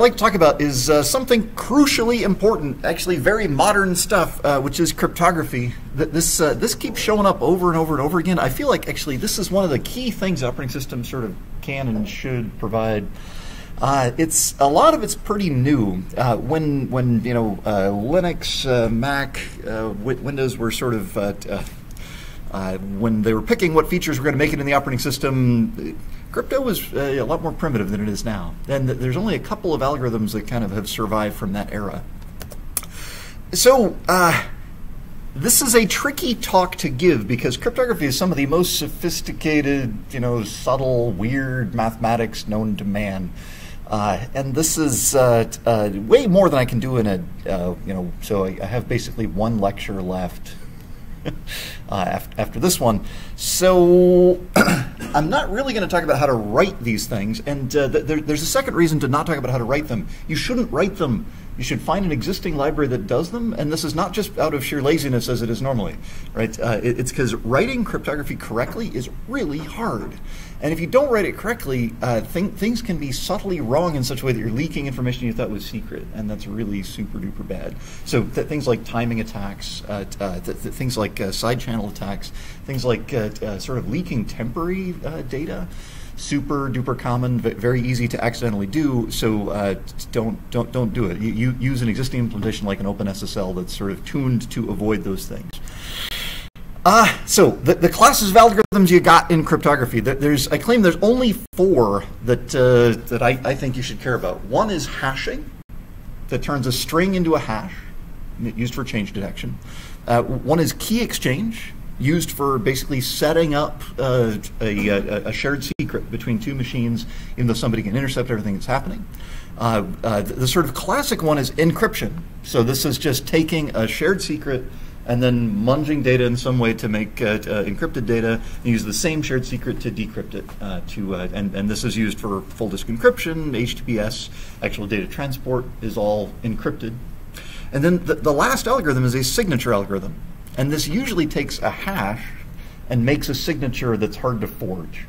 I'd like to talk about is uh, something crucially important, actually very modern stuff, uh, which is cryptography. Th- This uh, this keeps showing up over and over and over again. I feel like actually this is one of the key things operating systems sort of can and should provide. Uh, it's a lot of it's pretty new. Uh, when when you know uh, Linux, Mac, Windows were sort of when they were picking what features were going to make it in the operating system, crypto was uh, a lot more primitive than it is now. And th- there's only a couple of algorithms that kind of have survived from that era. So, uh, this is a tricky talk to give because cryptography is some of the most sophisticated, you know, subtle, weird mathematics known to man. Uh, and this is uh, uh, way more than I can do in a, uh, you know, so I, I have basically one lecture left uh, after, this one. So I'm not really going to talk about how to write these things. And uh, th- there, there's a second reason to not talk about how to write them. You shouldn't write them. You should find an existing library that does them. And this is not just out of sheer laziness as it is normally, right? Uh, it- it's because writing cryptography correctly is really hard. And if you don't write it correctly, uh, thing, things can be subtly wrong in such a way that you're leaking information you thought was secret, and that's really super duper bad. So th- things like timing attacks, uh, uh, th- th- things like uh, side channel attacks, things like uh, sort of leaking temporary data, super duper common, very easy to accidentally do. So uh, don't don't don't do it. You, you use an existing implementation like an OpenSSL that's sort of tuned to avoid those things. Uh, so the, the classes of algorithms you got in cryptography, there's I claim there's only four that uh, that I, I think you should care about. One is hashing, that turns a string into a hash, used for change detection. Uh, one is key exchange, used for basically setting up uh, a, a, shared secret between two machines, even though somebody can intercept everything that's happening. Uh, uh, the, the sort of classic one is encryption. So this is just taking a shared secret and then munging data in some way to make uh, uh, encrypted data and use the same shared secret to decrypt it. Uh, to uh, and, and this is used for full disk encryption, HTTPS, actual data transport is all encrypted. And then the, the last algorithm is a signature algorithm. And this usually takes a hash and makes a signature that's hard to forge.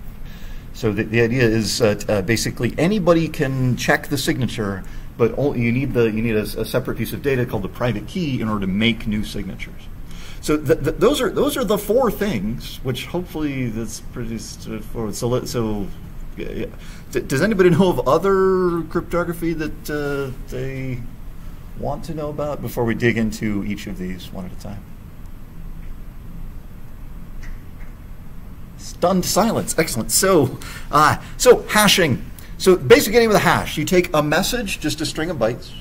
So the, the idea is that uh, basically anybody can check the signature, but you need the you need a, a separate piece of data called the private key in order to make new signatures. So th- th- those are those are the four things, which hopefully that's pretty straightforward. So let, so yeah. D- does anybody know of other cryptography that uh, they want to know about before we dig into each of these one at a time? Stunned silence. Excellent. So, uh, so hashing. So basically, idea with a hash. You take a message, just a string of bytes.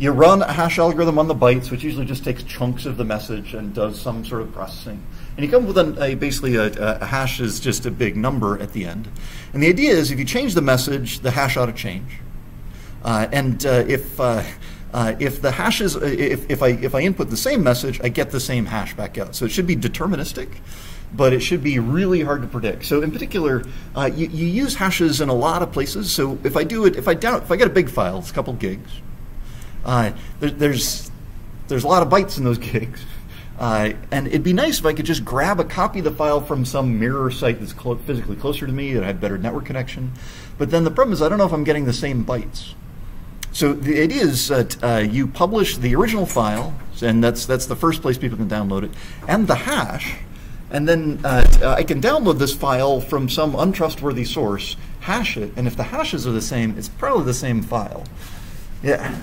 You run a hash algorithm on the bytes, which usually just takes chunks of the message and does some sort of processing. And you come with an, a basically a, a hash is just a big number at the end. And the idea is if you change the message, the hash ought to change. Uh, and uh, if uh, uh, if the hashes, if, if I if I input the same message, I get the same hash back out. So it should be deterministic, but it should be really hard to predict. So in particular, uh, you, you use hashes in a lot of places. So if I do it, if I down if I get a big file, it's a couple gigs. Uh, there, there's there's a lot of bytes in those gigs. Uh, and it'd be nice if I could just grab a copy of the file from some mirror site that's clo- physically closer to me that had better network connection. But then the problem is I don't know if I'm getting the same bytes. So the idea is that uh, you publish the original file, and that's that's the first place people can download it, and the hash, and then uh, I can download this file from some untrustworthy source, hash it, and if the hashes are the same, it's probably the same file. Yeah.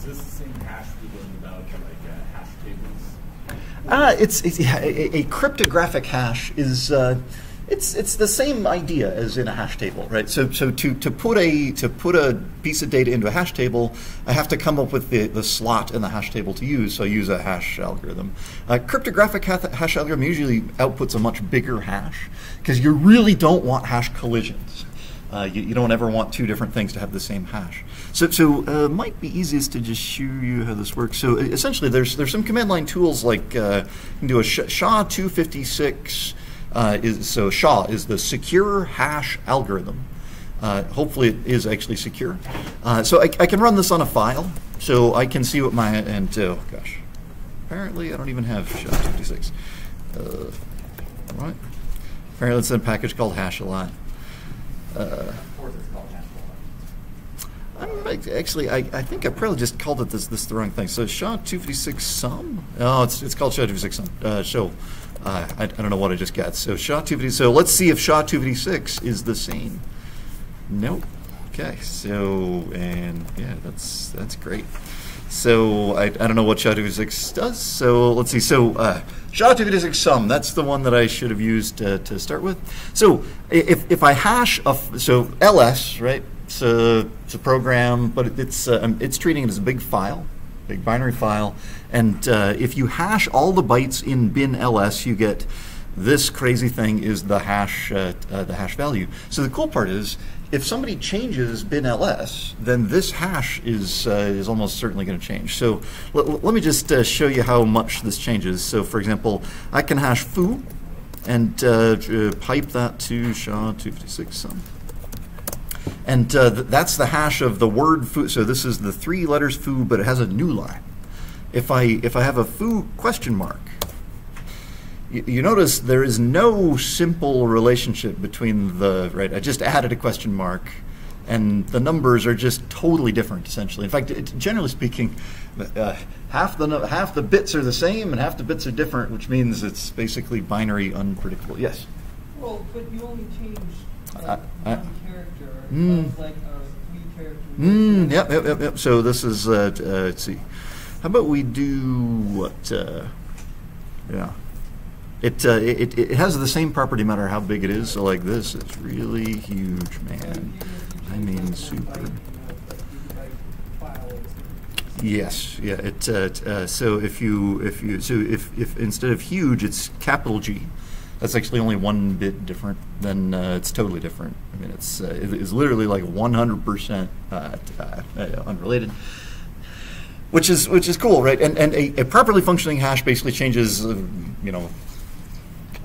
Is this the same hash we about like uh, hash tables? Uh, it's, it's a, cryptographic hash is uh, it's it's the same idea as in a hash table, right? So so to, to put a to put a piece of data into a hash table, I have to come up with the, the slot in the hash table to use. So I use a hash algorithm. A cryptographic hash, hash algorithm usually outputs a much bigger hash because you really don't want hash collisions. Uh, you, you don't ever want two different things to have the same hash. So, so uh, might be easiest to just show you how this works. So, essentially, there's there's some command line tools like uh, you can do a SHA-256. Uh, is so SHA is the secure hash algorithm. Uh, hopefully, it is actually secure. Uh, so I, I can run this on a file, so I can see what my and oh gosh, apparently I don't even have SHA-256. Uh, what? Apparently, it's in a package called hashalot. Uh, I'm actually, I, I think I probably just called it this this the wrong thing. So SHA 256 sum? Oh, it's it's called SHA 256 sum. Uh, show. Uh, I, I don't know what I just got. So SHA 256. So let's see if SHA 256 is the same. Nope. Okay. So and yeah, that's that's great. So I, I don't know what SHA-256 does. So let's see. So uh, SHA-256 sum, that's the one that I should have used uh, to start with. So if, if I hash, a f so ls, right, it's a, it's a program, but it's, uh, um, it's treating it as a big file, big binary file. And uh, if you hash all the bytes in bin ls, you get this crazy thing is the hash, uh, uh, the hash value. So the cool part is, if somebody changes bin ls, then this hash is uh, is almost certainly going to change. So let me just uh, show you how much this changes. So for example, I can hash foo and uh, pipe that to SHA-256 sum. And uh, th- that's the hash of the word foo. So this is the three letters foo, but it has a new line. If I if I have a foo question mark, you, you notice there is no simple relationship between the right. I just added a question mark, and the numbers are just totally different. Essentially, in fact, it, generally speaking, uh, half the half the bits are the same and half the bits are different, which means it's basically binary, unpredictable. Yes. Well, but you only change like, I- I- one character Mm. like a three character. Mm, yep, yep, yep, yep. So this is, uh, uh, let's see. How about we do what? Uh, yeah. It, uh, it, it has the same property no matter how big it is. So like this, it's really huge, man. I mean, super. Yes, yeah. It, uh, t- uh, so if you if you so if, if instead of huge, it's capital G. That's actually only one bit different. Then uh, it's totally different. I mean, it's uh, it- it's literally like 100 percent uh, unrelated, which is which is cool, right? And and a, a properly functioning hash basically changes, uh, you know,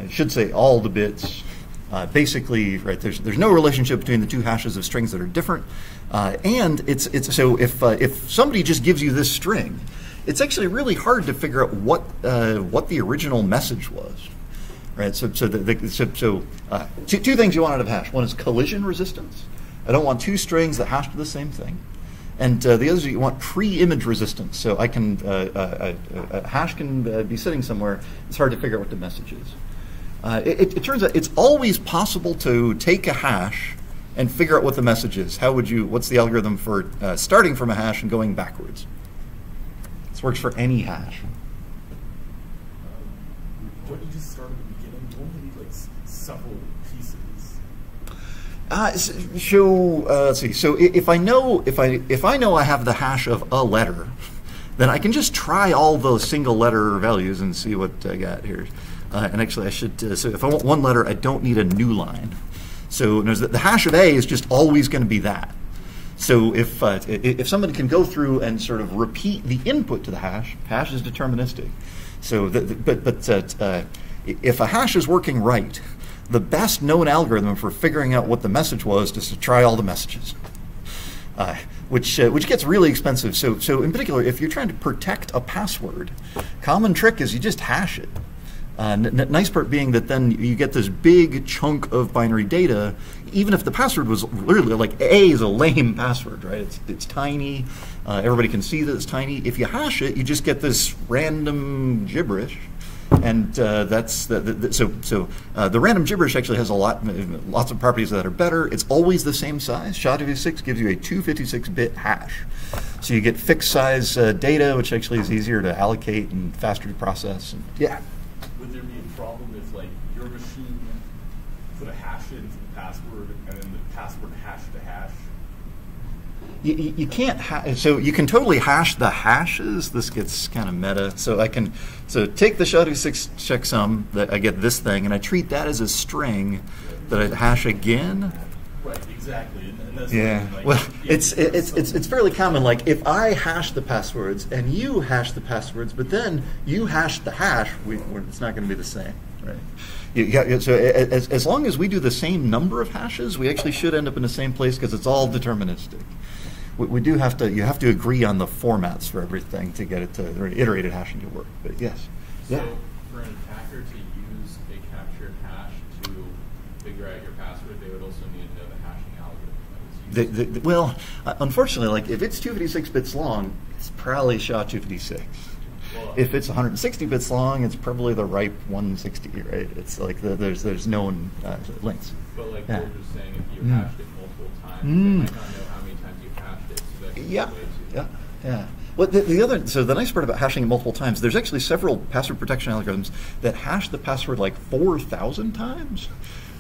I should say all the bits. Uh, basically, right there's there's no relationship between the two hashes of strings that are different, uh, and it's it's so if uh, if somebody just gives you this string, it's actually really hard to figure out what uh, what the original message was, right? So so the, the, so, so uh, two, two things you want out of hash. One is collision resistance. I don't want two strings that hash to the same thing. And uh, the other is you want pre-image resistance. So I can uh, uh, uh, a hash can be sitting somewhere. It's hard to figure out what the message is. Uh, it, it- turns out it's always possible to take a hash and figure out what the message is. How would you? What's the algorithm for uh, starting from a hash and going backwards? This works for any hash. You just start at the beginning? You only need like several pieces. Uh, so uh, let's see. So if I know if I if I know I have the hash of a letter, then I can just try all those single letter values and see what I got here. Uh, and actually, I should. Uh, so if I want one letter, I don't need a new line. So the hash of A is just always going to be that. So if uh, if somebody can go through and sort of repeat the input to the hash, hash is deterministic. So, the, the- but but uh, uh, if a hash is working right, the best known algorithm for figuring out what the message was is to try all the messages, uh, which uh, which gets really expensive. So so in particular, if you're trying to protect a password, common trick is you just hash it. Uh, nice part being that then you get this big chunk of binary data, even if the password was literally like A is a lame password, right? It's, it's tiny. Uh, everybody can see that it's tiny. If you hash it, you just get this random gibberish. And uh, that's the, the, the- so so uh, the random gibberish actually has a lot lots of properties that are better. It's always the same size. SHA-256 gives you a 256-bit hash, so you get fixed size uh, data, which actually is easier to allocate and faster to process. And, yeah. Would there be a problem if like your machine put a hash into the password and then the password hashed the hash? You, you you can't ha- so you can totally hash the hashes. This gets kind of meta. So I can so take the SHA-256 checksum that I get this thing, and I treat that as a string that I hash again. Right, exactly. And, Yeah. like, Well, yeah, it's it's it's it's fairly common. Like if I hash the passwords and you hash the passwords, but then you hash the hash, we, we're, it's not going to be the same, right? You, yeah, so a- a- as, as long as we do the same number of hashes, we actually should end up in the same place because it's all deterministic. We, we do have to you have to agree on the formats for everything to get it to or iterated hashing to work. But yes, So yeah. for an attacker to use a captured hash to figure out your password, they would also need to know the hashing algorithm that was The, the, well, uh, unfortunately, like if it's 256 bits long, it's probably SHA-256. Well, If it's 160 bits long, it's probably the ripe 160, right? It's like the, there's there's known uh, links. But like Yeah. you're just saying, if you Mm. hashed it multiple times, Mm. might not know how many times you hashed it, so Yeah, a way to. yeah, yeah. Well, the, the other so the nice part about hashing it multiple times, there's actually several password protection algorithms that hash the password like four thousand times,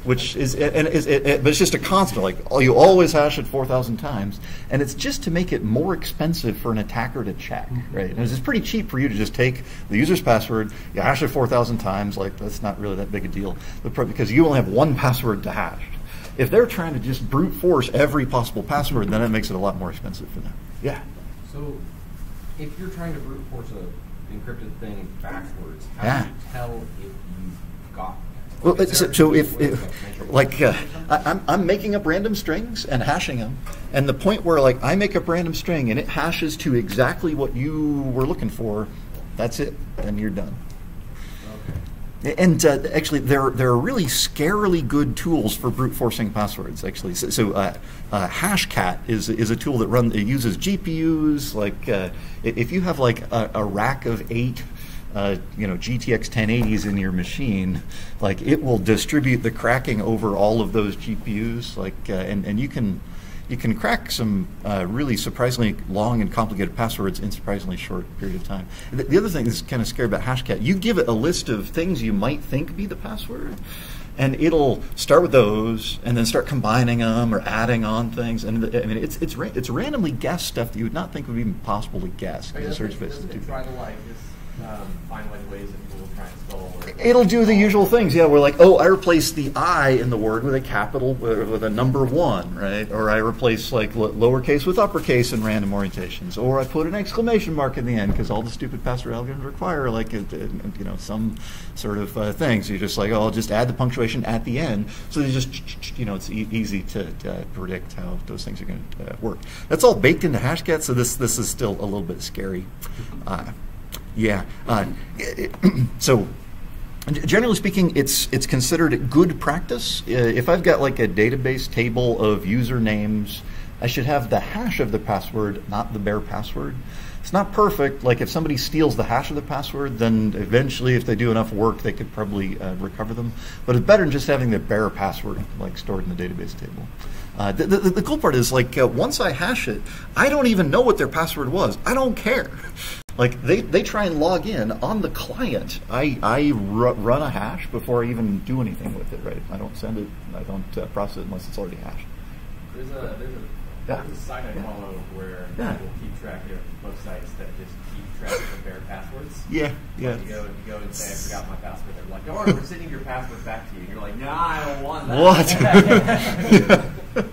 which is and is it, it, but it's just a constant. Like oh, you always hash it four thousand times, and it's just to make it more expensive for an attacker to check, mm-hmm. right? And it's pretty cheap for you to just take the user's password, you hash it four thousand times. Like that's not really that big a deal, The pro- because you only have one password to hash. If they're trying to just brute force every possible password, then it makes it a lot more expensive for them. Yeah. So, if you're trying to brute force an encrypted thing backwards, how Yeah. do you tell if you've got? Well, there so if, if like, uh, I, I'm, I'm making up random strings and hashing them, and the point where like I make up random string and it hashes to exactly what you were looking for, that's it. Then you're done. Okay. And uh, actually, there there are really scarily good tools for brute forcing passwords. Actually, so, so uh, uh, Hashcat is is a tool that run it uses GPUs. Like uh, if you have like a, a rack of eight. Uh, you know GTX 1080s in your machine, like it will distribute the cracking over all of those GPUs. Like uh, and and you can you can crack some uh, really surprisingly long and complicated passwords in surprisingly short period of time. The, the other thing that's kind of scary about Hashcat, you give it a list of things you might think be the password, and it'll start with those and then start combining them or adding on things. And I mean, it's it's ra- it's randomly guessed stuff that you would not think would be possible to guess mean, search it- space. doesn't it try to like just um? It'll do the usual things, yeah. We're like, oh, I replace the I in the word with a capital with a number one, right? Or I replace like lo- lowercase with uppercase in random orientations, or I put an exclamation mark in the end because all the stupid password algorithms require like a, a- you know some sort of uh, thing. So you're just like, oh, I'll just add the punctuation at the end, so they just you know it's e- easy to, to predict how those things are going to uh, work. That's all baked into Hashcat, so this this is still a little bit scary. Uh, yeah. Uh, it- so Generally speaking, it's it's considered good practice. Uh, if I've got like a database table of usernames, I should have the hash of the password, not the bare password. It's not perfect. Like if somebody steals the hash of the password, then eventually, if they do enough work, they could probably uh, recover them. But it's better than just having the bare password like stored in the database table. Uh, the, the, the cool part is like uh, once I hash it, I don't even know what their password was. I don't care. Like they, they try and log in on the client. I, I run a hash before I even do anything with it, right? I don't send it, I don't uh, process it unless it's already hashed. There's a there's a Yeah. there's a site I follow where Yeah. people keep track of websites that just keep track of their passwords. Yeah, yeah. You go, you go and say, I forgot my password. They're like, don't we're sending your password back to you. And you're like, no, I don't want that. What?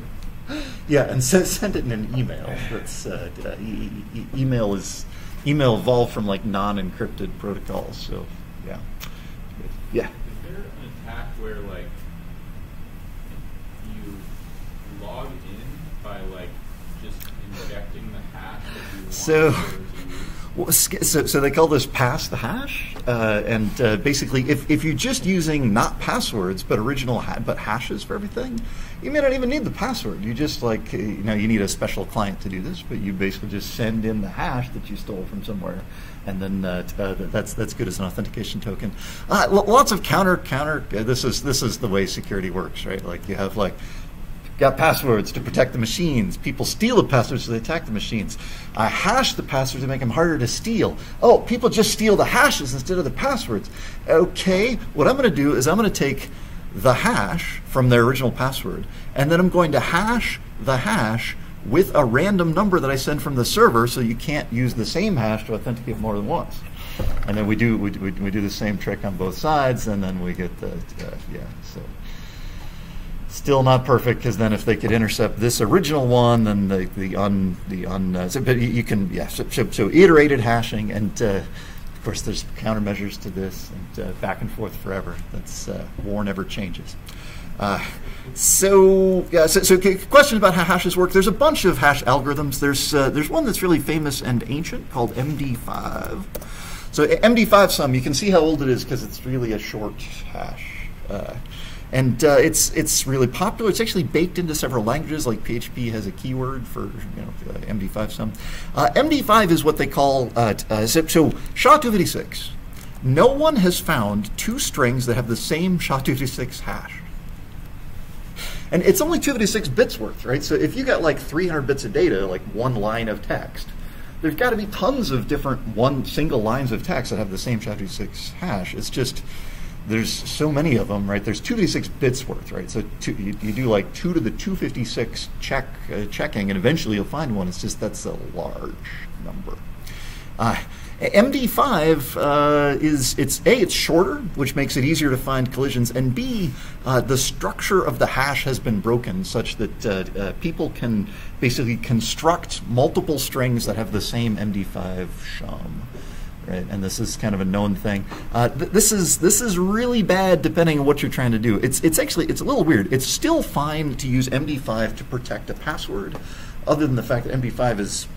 yeah, and send, send it in an email. That's uh, uh, e- e- email is email evolved from like non-encrypted protocols. So yeah, yeah. Is there an attack where like you log in by like just injecting the hash that you want So- so, so they call this pass the hash, uh, and uh, basically, if, if you're just using not passwords but original ha- but hashes for everything, you may not even need the password. You just like uh, you know you need a special client to do this, but you basically just send in the hash that you stole from somewhere, and then uh, uh, that's that's good as an authentication token. Uh, lo- lots of counter counter. This is this is the way security works, right? Like you have like got passwords to protect the machines. People steal the passwords, so they attack the machines. I hash the passwords to make them harder to steal. Oh, people just steal the hashes instead of the passwords. Okay, what I'm going to do is I'm going to take the hash from their original password, and then I'm going to hash the hash with a random number that I send from the server, so you can't use the same hash to authenticate more than once. And then we do we, we, do the same trick on both sides, and then we get the uh, yeah so. Still not perfect because then if they could intercept this original one, then the the un the un. Uh, so, but you, can yeah. So, so, so iterated hashing and uh, of course there's countermeasures to this and uh, back and forth forever. That's uh, war never changes. Uh, so, yeah, so, so question about how hashes work. There's a bunch of hash algorithms. There's uh, there's one that's really famous and ancient called MD5. So MD5 sum, you can see how old it is because it's really a short hash. Uh, and uh, it's it's really popular. It's actually baked into several languages, like PHP has a keyword for you know uh, MD5 sum. Uh, MD5 is what they call uh, t- uh, so, so SHA-256. No one has found two strings that have the same SHA-256 hash. And it's only 256 bits worth, right? So if you got like 300 bits of data, like one line of text, there's got to be tons of different one single lines of text that have the same SHA-256 hash. It's just there's so many of them, right? There's 256 bits worth, right? So two, you, you do like two to the 256 check uh, checking, and eventually you'll find one. It's just that's a large number. Uh, MD5 uh, is it's a it's shorter, which makes it easier to find collisions, and b uh, the structure of the hash has been broken such that uh, uh people can basically construct multiple strings that have the same MD5 shum. Right, and this is kind of a known thing. Uh, th- this is this is really bad depending on what you're trying to do. It's it's actually it's a little weird. It's still fine to use MD5 to protect a password, other than the fact that MD5 is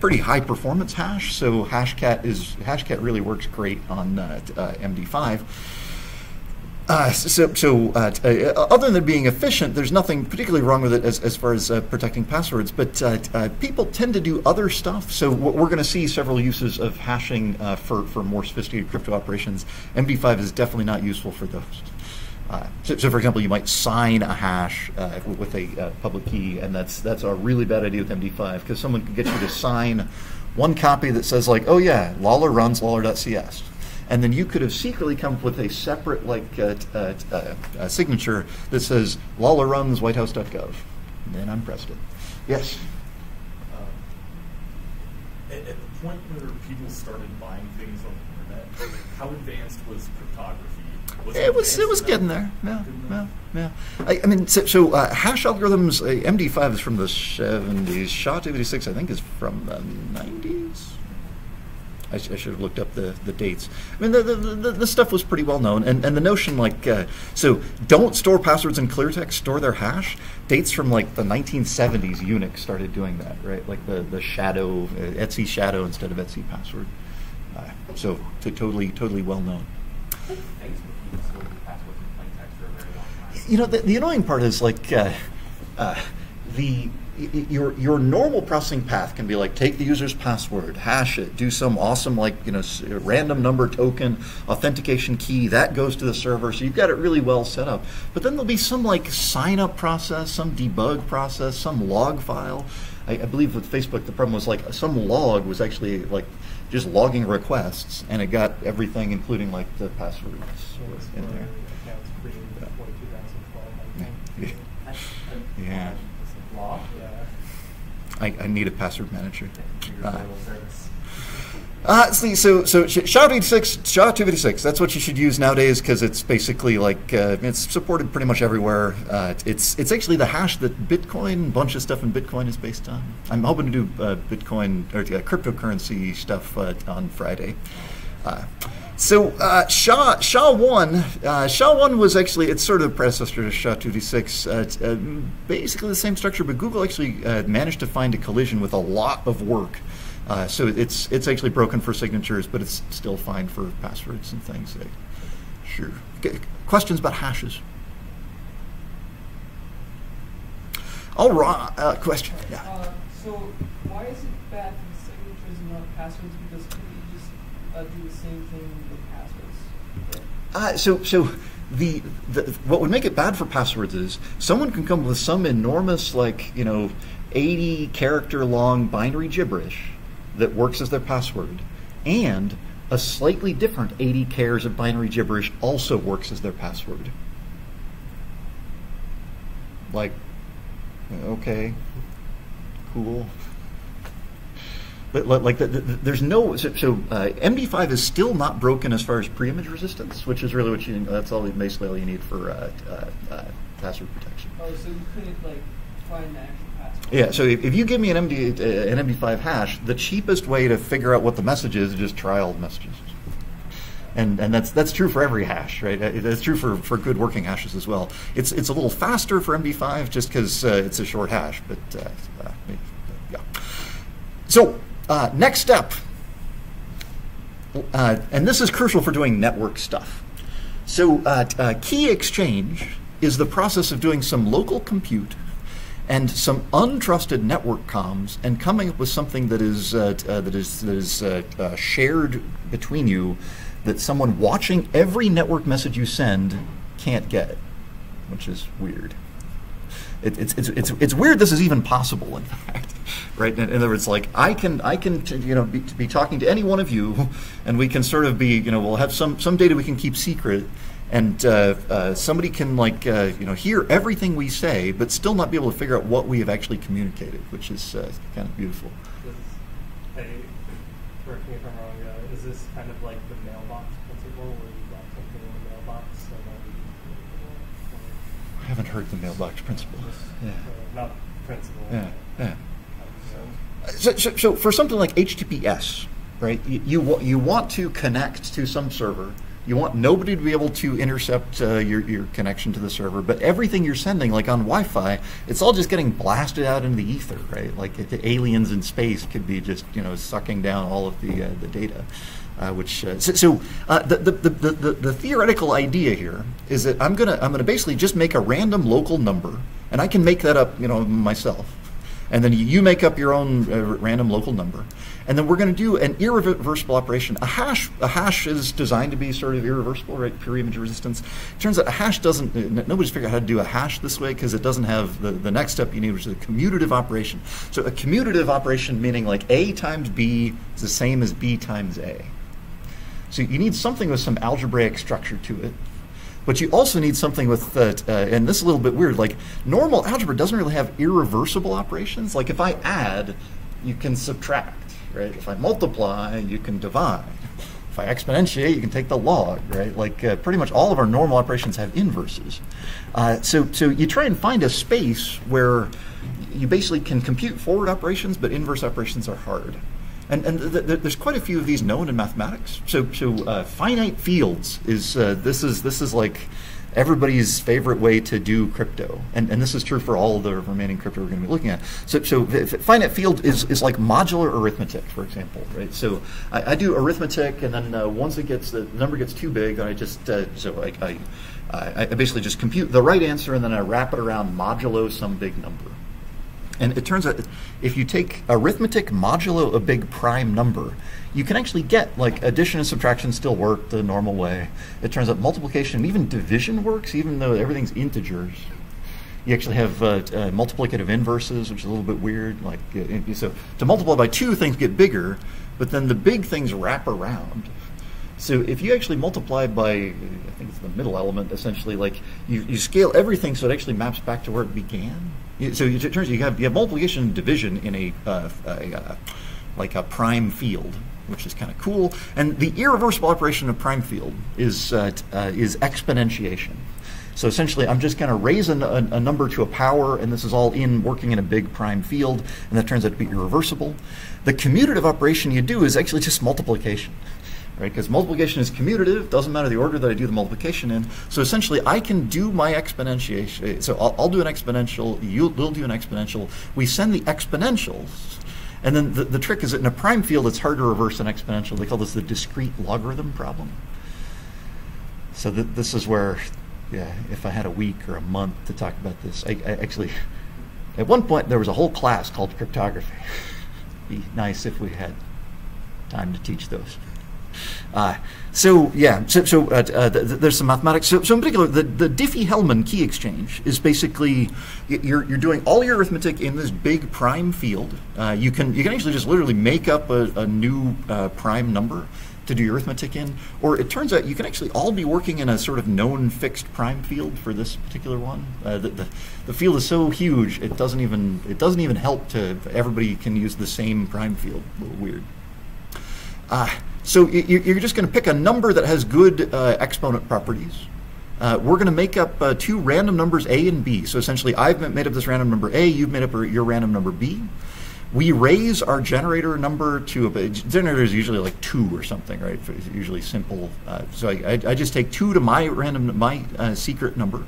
pretty high performance hash. So Hashcat is Hashcat really works great on uh, uh, MD5. Uh, so, so uh, uh, other than being efficient, there's nothing particularly wrong with it as, as far as uh, protecting passwords. But uh, uh, people tend to do other stuff. So we're going to see several uses of hashing for, for more sophisticated crypto operations. MD5 is definitely not useful for those. So, so, for example, you might sign a hash with a public key, and that's that's a really bad idea with MD5 because someone could get you to sign one copy that says like, oh yeah, Lawlor runs Lawlor.cs, and then you could have secretly come up with a separate like uh, uh, uh, signature that says Lawlor runs WhiteHouse.gov, and then I'm president. Yes. At, at the point where people started buying things on the internet, how advanced was cryptography? it was it was getting there. Yeah, yeah, yeah. I, I mean, so, so uh, hash algorithms. Uh, MD5 is from the 70s. SHA-256, I think, is from the 90s. I, sh- I, should have looked up the, the dates. I mean, the, the, the, the stuff was pretty well known, and, and the notion like uh, so don't store passwords in clear text, store their hash. Dates from like the 1970s. Unix started doing that, right? Like the the shadow, uh, etc shadow instead of etc password. Uh, so totally totally well known. You know, the, the annoying part is like uh, uh, the your your normal processing path can be like take the user's password, hash it, do some awesome like you know random number token authentication key that goes to the server. So you've got it really well set up. But then there'll be some like sign up process, some debug process, some log file. I, I believe with Facebook the problem was like some log was actually like just logging requests, and it got everything, including like the passwords in there. Yeah. I, I need a password manager. Uh, uh, see, so so SHA-256, SHA-256, that's what you should use nowadays because it's basically like uh, it's supported pretty much everywhere. Uh, it's it's actually the hash that Bitcoin, a bunch of stuff in Bitcoin is based on. I'm hoping to do uh, Bitcoin or cryptocurrency stuff uh, on Friday. Uh, so uh, SHA SHA one uh, SHA one was actually it's sort of the predecessor to SHA two six. Uh, it's uh, basically the same structure, but Google actually uh, managed to find a collision with a lot of work. Uh, so it's it's actually broken for signatures, but it's still fine for passwords and things. sure. Questions about hashes? All right. question. Yeah. so why is it bad for signatures and not passwords? Because you just do the same thing? Uh, so, so the, the what would make it bad for passwords is someone can come with some enormous, like you know, eighty character long binary gibberish that works as their password, and a slightly different 80 chars of binary gibberish also works as their password. Like, okay, cool. But like, the, the, there's no so, so uh, MD5 is still not broken as far as pre-image resistance, which is really what you that's all basically all you need for uh, uh, uh, password protection. Oh, so you couldn't like find the actual password. Yeah, so if, if you give me an MD uh, an MD5 hash, the cheapest way to figure out what the message is is just try all the messages. And, and that's that's true for every hash, right? That's true for, for good working hashes as well. It's it's a little faster for MD5 just because uh, it's a short hash, but yeah. So uh, next step, uh, and this is crucial for doing network stuff. So, uh, uh, key exchange is the process of doing some local compute and some untrusted network comms and coming up with something that is, uh, uh, that is, that is shared between you that someone watching every network message you send can't get, which is weird. It, it's, it's, it's, it's weird this is even possible, in fact. Right? In, in other words, like I can I can t- you know be, be talking to any one of you, and we can sort of be you know we'll have some some data we can keep secret, and uh, uh, somebody can like uh, you know hear everything we say, but still not be able to figure out what we have actually communicated, which is uh, kind of beautiful. Is, hey, correct me if I'm wrong, uh, is this kind of like the mailbox principle where you got something in the mailbox so I haven't heard the mailbox principle. Yeah. uh, not principle. Yeah. Yeah. So, so, so for something like HTTPS, right, you, you, you want to connect to some server. You want nobody to be able to intercept uh, your, your connection to the server, but everything you're sending, like on Wi-Fi, it's all just getting blasted out into the ether, right? Like the aliens in space could be just you know sucking down all of the uh, the data. Uh, which uh, so, so uh, the, the, the, the, the theoretical idea here is that I'm gonna I'm gonna basically just make a random local number, and I can make that up you know myself and then you make up your own uh, random local number. And then we're going to do an irreversible operation. A hash a hash is designed to be sort of irreversible right? Pre-image resistance. It turns out a hash doesn't nobody's figured out how to do a hash this way because it doesn't have the, the next step you need which is a commutative operation. So a commutative operation meaning like a times b is the same as b times a. So you need something with some algebraic structure to it but you also need something with, uh, uh, and this is a little bit weird, like normal algebra doesn't really have irreversible operations. Like if I add, you can subtract, right? If I multiply, you can divide. If I exponentiate, you can take the log, right? Like uh, pretty much all of our normal operations have inverses. Uh, so, so you try and find a space where you basically can compute forward operations, but inverse operations are hard. And, and th- th- there's quite a few of these known in mathematics. So, so uh, finite fields is uh, this is this is like everybody's favorite way to do crypto, and, and this is true for all the remaining crypto we're going to be looking at. So, so finite field is, is like modular arithmetic, for example, right? So I, I do arithmetic, and then uh, once it gets the number gets too big, I just uh, so I I I basically just compute the right answer, and then I wrap it around modulo some big number. And it turns out if you take arithmetic modulo a big prime number, you can actually get like addition and subtraction still work the normal way. It turns out multiplication and even division works, even though everything's integers. You actually have uh, uh, multiplicative inverses, which is a little bit weird. Like uh, so, to multiply by two, things get bigger, but then the big things wrap around. So if you actually multiply by, I think it's the middle element, essentially, like you, you scale everything so it actually maps back to where it began. So it turns out you have you have multiplication and division in a, uh, a uh, like a prime field, which is kind of cool. And the irreversible operation of prime field is uh, uh, is exponentiation. So essentially, I'm just going to raise a number to a power, and this is all in working in a big prime field, and that turns out to be irreversible. The commutative operation you do is actually just multiplication right? Because multiplication is commutative, doesn't matter the order that I do the multiplication in. So essentially, I can do my exponentiation. Eh, so I'll, I'll do an exponential, you'll, you'll do an exponential. We send the exponentials, and then the, the trick is that in a prime field, it's hard to reverse an exponential. They call this the discrete logarithm problem. So th- this is where, yeah, if I had a week or a month to talk about this, I, I actually, at one point there was a whole class called cryptography. Be nice if we had time to teach those. Uh, so yeah, so, so uh, uh, th- th- there's some mathematics. So, so in particular, the, the Diffie-Hellman key exchange is basically you're, you're doing all your arithmetic in this big prime field. Uh, you can you can actually just literally make up a, a new uh, prime number to do your arithmetic in, or it turns out you can actually all be working in a sort of known fixed prime field for this particular one. Uh, the, the, the field is so huge it doesn't even it doesn't even help to everybody can use the same prime field. A little weird. Uh, so you're just going to pick a number that has good uh, exponent properties. Uh, we're going to make up uh, two random numbers A and B. So essentially, I've made up this random number A, you've made up your random number B. We raise our generator number to a generator is usually like two or something, right? It's usually simple. Uh, so I, I, I just take two to my random my uh, secret number.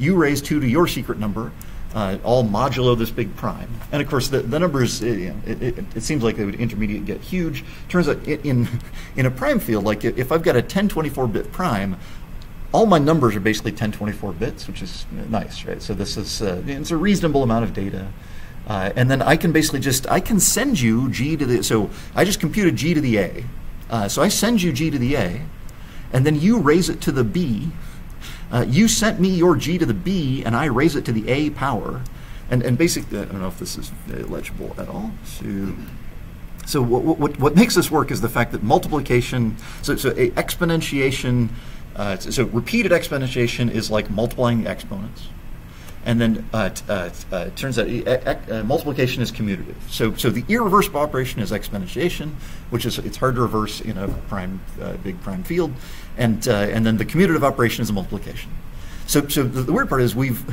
You raise two to your secret number. Uh, all modulo this big prime, and of course the, the numbers. uh, It, it, it seems like they would intermediate get huge. Turns out in in a prime field, like if I've got a 1024 bit prime, all my numbers are basically 1024 bits, which is nice, right? So this is uh, it's a reasonable amount of data. Uh, and then I can basically just I can send you g to the so I just computed g to the a. Uh, so I send you g to the a, and then you raise it to the b. Uh, you sent me your g to the b, and I raise it to the a power. And and basically, I don't know if this is uh, legible at all. So. So what, what, what makes this work is the fact that multiplication, so, so exponentiation, uh, so, repeated exponentiation is like multiplying the exponents. And then uh, uh, uh, it turns out uh, multiplication is commutative. So, so the irreversible operation is exponentiation, which is it's hard to reverse in a prime, uh, big prime field, and uh, and then the commutative operation is a multiplication. So, so the, the weird part is we've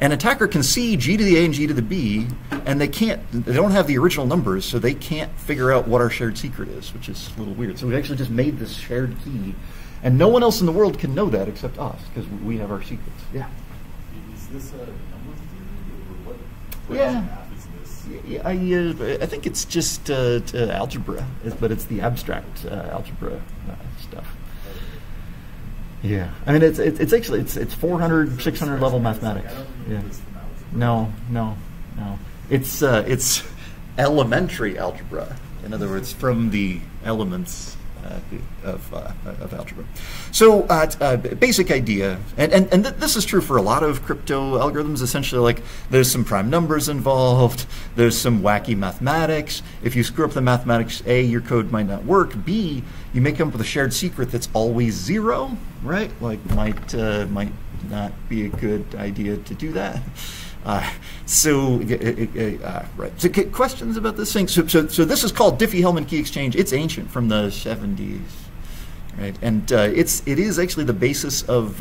an attacker can see g to the a and g to the b, and they can't. They don't have the original numbers, so they can't figure out what our shared secret is, which is a little weird. So we actually just made this shared key, and no one else in the world can know that except us because we have our secrets. Yeah. Is this a number theory or what Yeah. math is this? Yeah, I, uh, I think it's just uh, algebra, but it's the abstract uh, algebra uh. Yeah, I mean it's it's, actually it's it's 400 600 level mathematics. Yeah. No, no, no. It's uh, it's elementary algebra. In other words, from the elements of, uh, of algebra. So, uh, uh, basic idea, and, and, and th- this is true for a lot of crypto algorithms. Essentially, like there's some prime numbers involved, there's some wacky mathematics. If you screw up the mathematics, A, your code might not work. B, you may come up with a shared secret that's always zero, right? Like, might, uh, might not be a good idea to do that. Uh, so, uh, uh, right. So, questions about this thing? So, so, so this is called Diffie-Hellman key exchange. It's ancient, from the 70s, right? And it's it is actually the basis of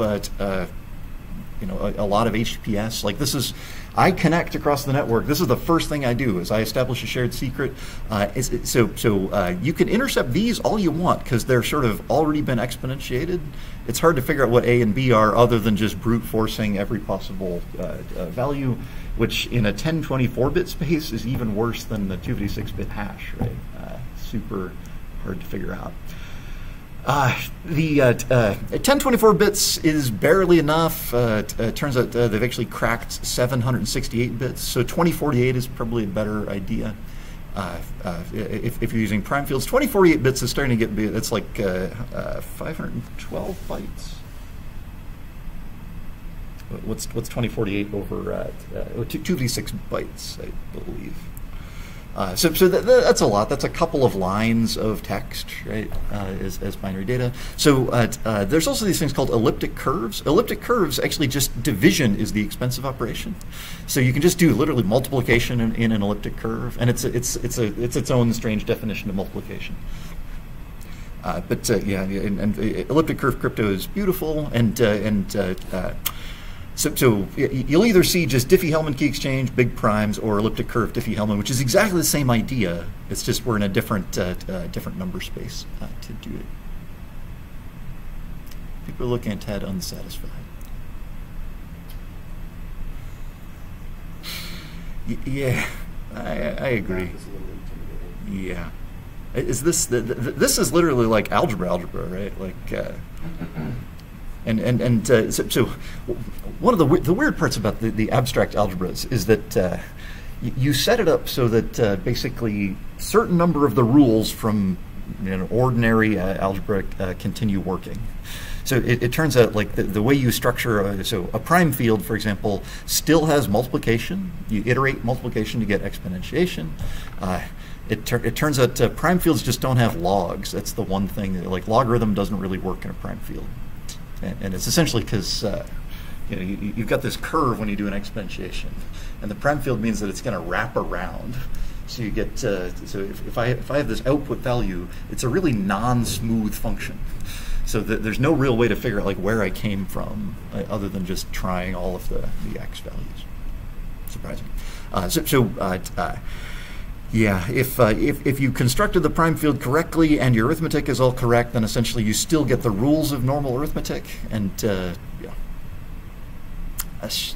you know a, a lot of HTTPS. Like this is, I connect across the network. This is the first thing I do is I establish a shared secret. Uh, it- so so uh, you can intercept these all you want because they're sort of already been exponentiated. It's hard to figure out what A and B are other than just brute forcing every possible uh, uh, value, which in a 1024-bit space is even worse than the 256-bit hash. Right? Uh, super hard to figure out. Uh, the uh, uh, 1024 bits is barely enough. Uh, t- uh, turns out uh, they've actually cracked 768 bits, so 2048 is probably a better idea. Uh, uh, if, if you're using prime fields, 2048 bits is starting to get big. It's like uh, uh, 512 bytes. What's what's 2048 over uh, uh, two- 2v6 bytes, I believe. Uh, so so th- th- that's a lot. That's a couple of lines of text, right, uh, as, as binary data. So uh, uh, there's also these things called elliptic curves. Elliptic curves actually just division is the expensive operation. So you can just do literally multiplication in, in an elliptic curve, and it's it's it's a it's its own strange definition of multiplication. Uh, but uh, yeah, and, and uh, elliptic curve crypto is beautiful, and uh, and uh, so, so you'll either see just Diffie-Hellman key exchange, big primes, or elliptic curve Diffie-Hellman, which is exactly the same idea. It's just we're in a different uh, uh, different number space uh, to do it. People are looking at Ted unsatisfied. Y- yeah, I, I agree. Yeah. Is this the, the, this is literally like algebra, algebra, right? Like, uh, and and and uh, so, so one of the the weird parts about the, the abstract algebras is that uh, you set it up so that uh, basically certain number of the rules from you know, ordinary uh, algebra uh, continue working. So it, it turns out like the, the way you structure a, so a prime field, for example, still has multiplication. You iterate multiplication to get exponentiation. Uh, it, it turns out uh, prime fields just don't have logs. That's the one thing. That, like logarithm doesn't really work in a prime field, and, and it's essentially because uh, you know you, you've got this curve when you do an exponentiation, and the prime field means that it's going to wrap around. So you get uh, so if, if I if I have this output value, it's a really non-smooth function. So there's no real way to figure out like where I came from, uh, other than just trying all of the, the x values. Surprising. Uh, so so uh, uh, yeah, if, uh, if if you constructed the prime field correctly and your arithmetic is all correct, then essentially you still get the rules of normal arithmetic, and uh, yeah. That's-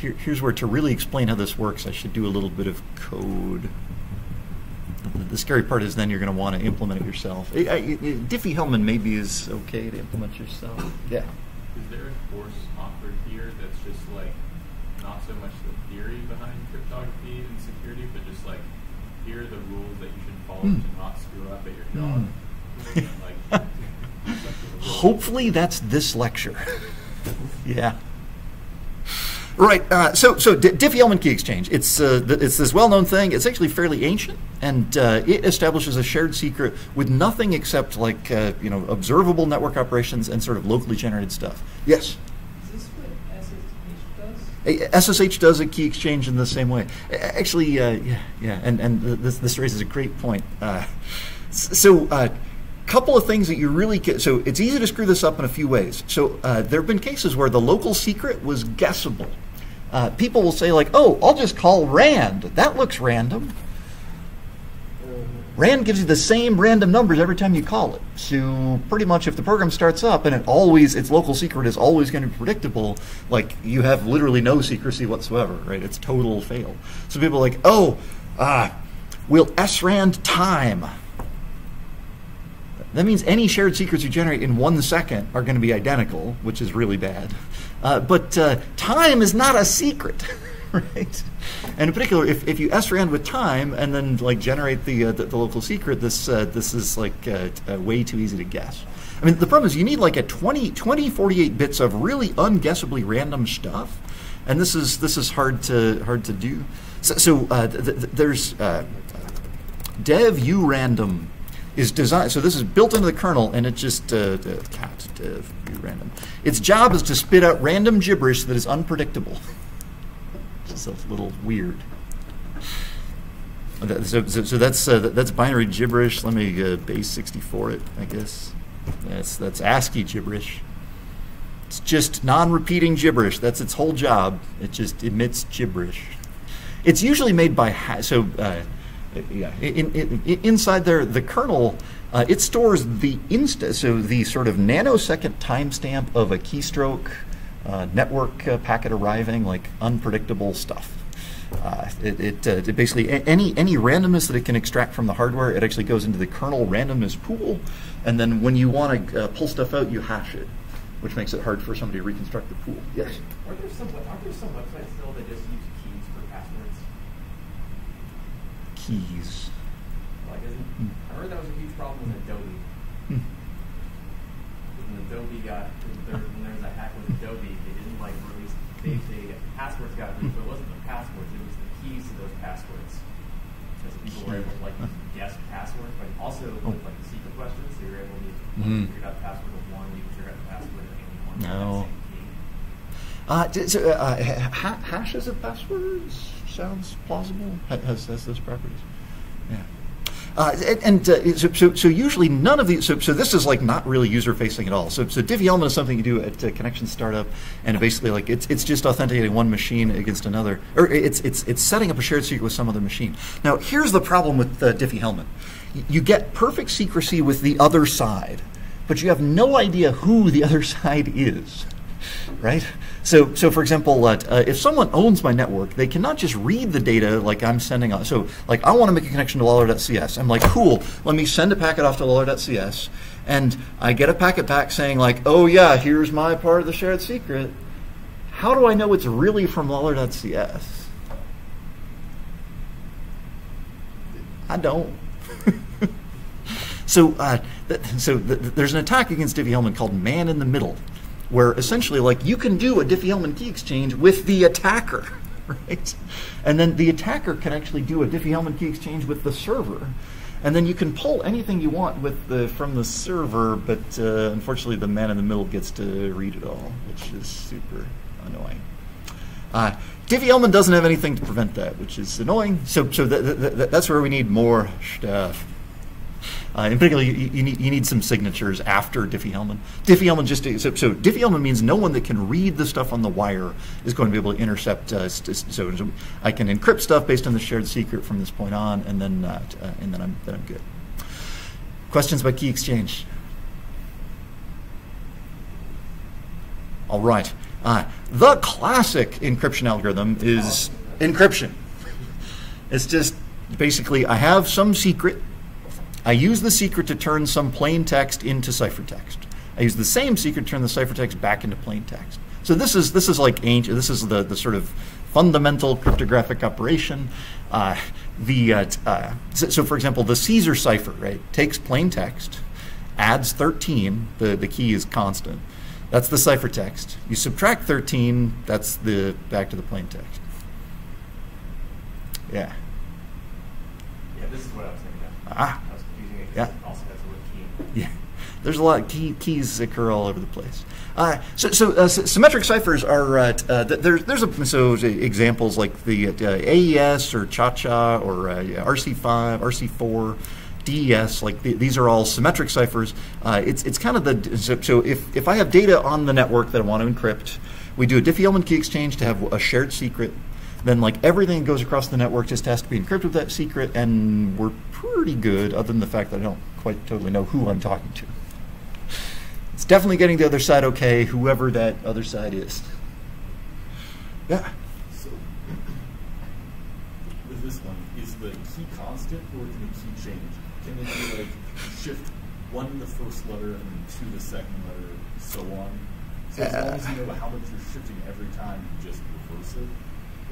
here, here's where to really explain how this works, I should do a little bit of code. the scary part is then you're going to want to implement it yourself. Diffie-Hellman maybe is okay to implement yourself. Yeah. Is there a course offered here that's just like not so much the theory behind cryptography and security, but just like here are the rules that you should follow Hmm. to not screw up at your job? like, Hopefully that's this lecture. yeah. Right. Uh, so, so D- Diffie-Hellman key exchange. It's uh, th- it's this well-known thing. It's actually fairly ancient, and uh, it establishes a shared secret with nothing except like uh, you know observable network operations and sort of locally generated stuff. Yes. SSH does? A- key exchange in the same way. Actually, uh, yeah, yeah, and and this this raises a great point. Uh, so, a couple of things that you really ca- so it's easy to screw this up in a few ways. So, uh, there have been cases where the local secret was guessable. Uh, people will say like, "Oh, I'll just call rand. That looks random." Rand gives you the same random numbers every time you call it. So pretty much if the program starts up and it always its local secret is always going to be predictable, like you have literally no secrecy whatsoever, right? It's total fail. So people are like, oh, uh, we'll srand time. That means any shared secrets you generate in one second are going to be identical, which is really bad. Uh, but uh, time is not a secret, right? And in particular, if, if you srand with time and then like generate the uh, the, the local secret, this uh, this is like uh, uh, way too easy to guess. I mean, the problem is you need like a 20, 20 48 bits of really unguessably random stuff, and this is this is hard to hard to do. So, so uh, th- th- there's uh, dev urandom is designed. So this is built into the kernel, and it just uh, cat dev urandom. Its job is to spit out random gibberish that is unpredictable. Just a little weird. So, so, so that's uh, that's binary gibberish. Let me uh, base 64 it, I guess. That's that's ASCII gibberish. It's just non-repeating gibberish. That's its whole job. It just emits gibberish. It's usually made by so uh, yeah. In, in- inside there, the kernel uh, it stores the insta so the sort of nanosecond timestamp of a keystroke, uh, network uh, packet arriving, like unpredictable stuff. Uh, it, it, uh, it basically any any randomness that it can extract from the hardware, it actually goes into the kernel randomness pool, and then when you want to uh, pull stuff out, you hash it, which makes it hard for somebody to reconstruct the pool. Yes. Are there some are there some websites still that just use keys for passwords? Keys. Like, isn't, Hmm. I heard that was a huge problem with Adobe. Adobe got there, when there was a hack with Adobe, they didn't like release. They, they passwords got leaked, but it wasn't the passwords; it was the keys to those passwords. Because people were able to like guess passwords, but also Oh. with like the secret questions, they were able to Mhm. figure out the password of one, you could figure out the password of any one. No. that same key. Uh, so, uh, ha- hashes of passwords sounds plausible. Ha- Has, has those properties. Uh, and uh, so, so, usually none of these. So, so this is like not really user facing at all. So, so Diffie-Hellman is something you do at uh, Connection Startup, and basically like it's it's just authenticating one machine against another, or it's it's it's setting up a shared secret with some other machine. Now, here's the problem with uh, Diffie-Hellman: you get perfect secrecy with the other side, but you have no idea who the other side is right? So, so for example, uh, uh, if someone owns my network, they cannot just read the data like I'm sending on. So, like I want to make a connection to Lawlor.cs. I'm like, cool, let me send a packet off to Lawlor.cs, and I get a packet back saying like, oh yeah, here's my part of the shared secret. How do I know it's really from Lawlor.cs? I don't. so, uh, so th- there's an attack against Diffie-Hellman called man in the middle, where essentially, like, you can do a Diffie-Hellman key exchange with the attacker, right? And then the attacker can actually do a Diffie-Hellman key exchange with the server, and then you can pull anything you want with the from the server, but uh, unfortunately, the man in the middle gets to read it all, which is super annoying. Uh, Diffie-Hellman doesn't have anything to prevent that, which is annoying. So, so th- th- th- that's where we need more stuff. Uh, in particular, you, you, need, you need some signatures after Diffie-Hellman. Diffie-Hellman just so, so Diffie-Hellman means no one that can read the stuff on the wire is going to be able to intercept. Uh, so, so I can encrypt stuff based on the shared secret from this point on, and then uh, and then I'm then I'm good. Questions about key exchange? All right. Uh, the classic encryption algorithm is encryption. It's just basically, I have some secret. I use the secret to turn some plain text into ciphertext. I use the same secret to turn the ciphertext back into plain text. So this is this is like ancient. This is the the sort of fundamental cryptographic operation. Uh, the uh, uh, so, for example, the Caesar cipher right takes plain text, adds 13. The the key is constant. That's the ciphertext. You subtract 13. That's the back to the plain text. Yeah. Yeah, this is what I was thinking of. Ah. I was confusing it 'cause Yeah. it also has the word key. Yeah, there's a lot of key, keys occur all over the place. Uh, so, so uh, symmetric ciphers are uh, th- there's there's a, so examples like the uh, AES or Cha-Cha or uh, RC5, RC4. DES, like the, these are all symmetric ciphers. Uh, it's it's kind of the so, so if if I have data on the network that I want to encrypt, we do a Diffie-Hellman key exchange to have a shared secret. Then like everything that goes across the network just has to be encrypted with that secret, and we're pretty good, other than the fact that I don't quite totally know who I'm talking to. It's definitely getting the other side okay, whoever that other side is. Yeah. So, with this one, is the key constant or can the key change? Can it be like shift one the first letter and then two the second letter, so on? So as long as you know how much you're shifting every time, you just reverse it,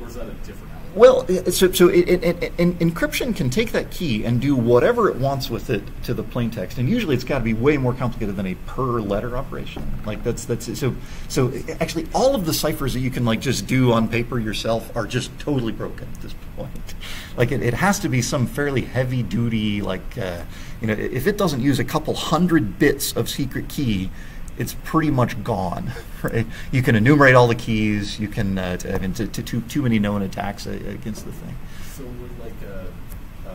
or is that a different algorithm? Well, so, so it, it, it, encryption can take that key and do whatever it wants with it to the plain text, and usually it's got to be way more complicated than a per letter operation. Like that's that's so so. Actually, all of the ciphers that you can like just do on paper yourself are just totally broken at this point. Like it, it has to be some fairly heavy duty like uh, you know if it doesn't use a couple hundred bits of secret key it's pretty much gone. Right? You can enumerate all the keys. You can uh, I mean, t- t- too too many known attacks uh, against the thing. So would like uh, uh,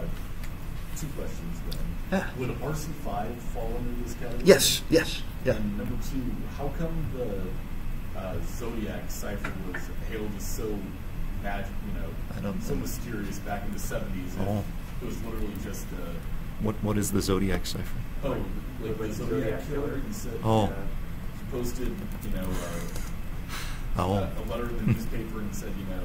two questions then. Yeah. Would RC5 fall under this category? Yes, yes, yeah. And number two, how come the uh, Zodiac cipher was hailed as so magic, you know, I don't so mysterious back in the 70s? Oh. It was literally just uh, What what is the zodiac cipher? oh, like Like the the Zodiac Zodiac killer. killer? He said Oh. uh, he posted, you know, uh, Oh, a, a letter in the newspaper and said, you know,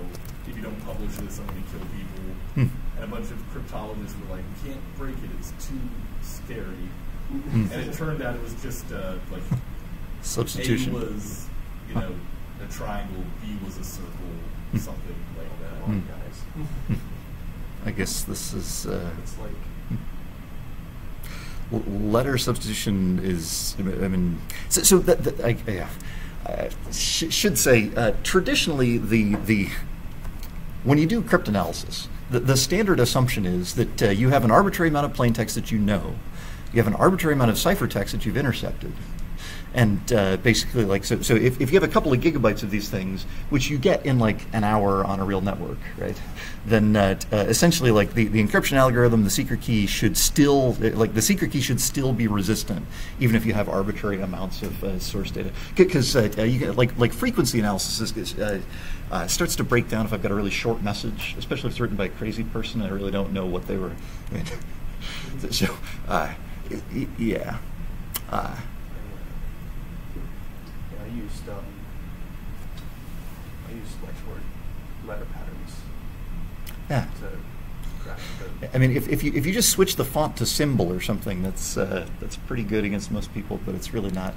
if you don't publish this, I'm going to kill people. Hmm. And a bunch of cryptologists were like, we can't break it, it's too scary. Hmm. And it turned out it was just uh, like substitution. A was, you know, a triangle, B was a circle, Hmm. something like that. Hmm. guys. I guess this is. Uh, It's like L- letter substitution is i mean so, so that, that I, yeah. I sh- should say uh, traditionally the the when you do cryptanalysis the, the standard assumption is that uh, you have an arbitrary amount of plain text that you know. You have an arbitrary amount of ciphertext that you've intercepted. And uh, basically like so, so if, if you have a couple of gigabytes of these things which you get in like an hour on a real network right then uh, uh, essentially like the, the encryption algorithm the secret key should still like the secret key should still be resistant even if you have arbitrary amounts of uh, source data. Because uh, uh, like like frequency analysis is, uh, starts to break down if I've got a really short message especially if it's written by a crazy person I really don't know what they were so yeah. I used um, I used like short letter patterns yeah to. I mean, if, if you if you just switch the font to symbol or something, that's uh, that's pretty good against most people, but it's really not.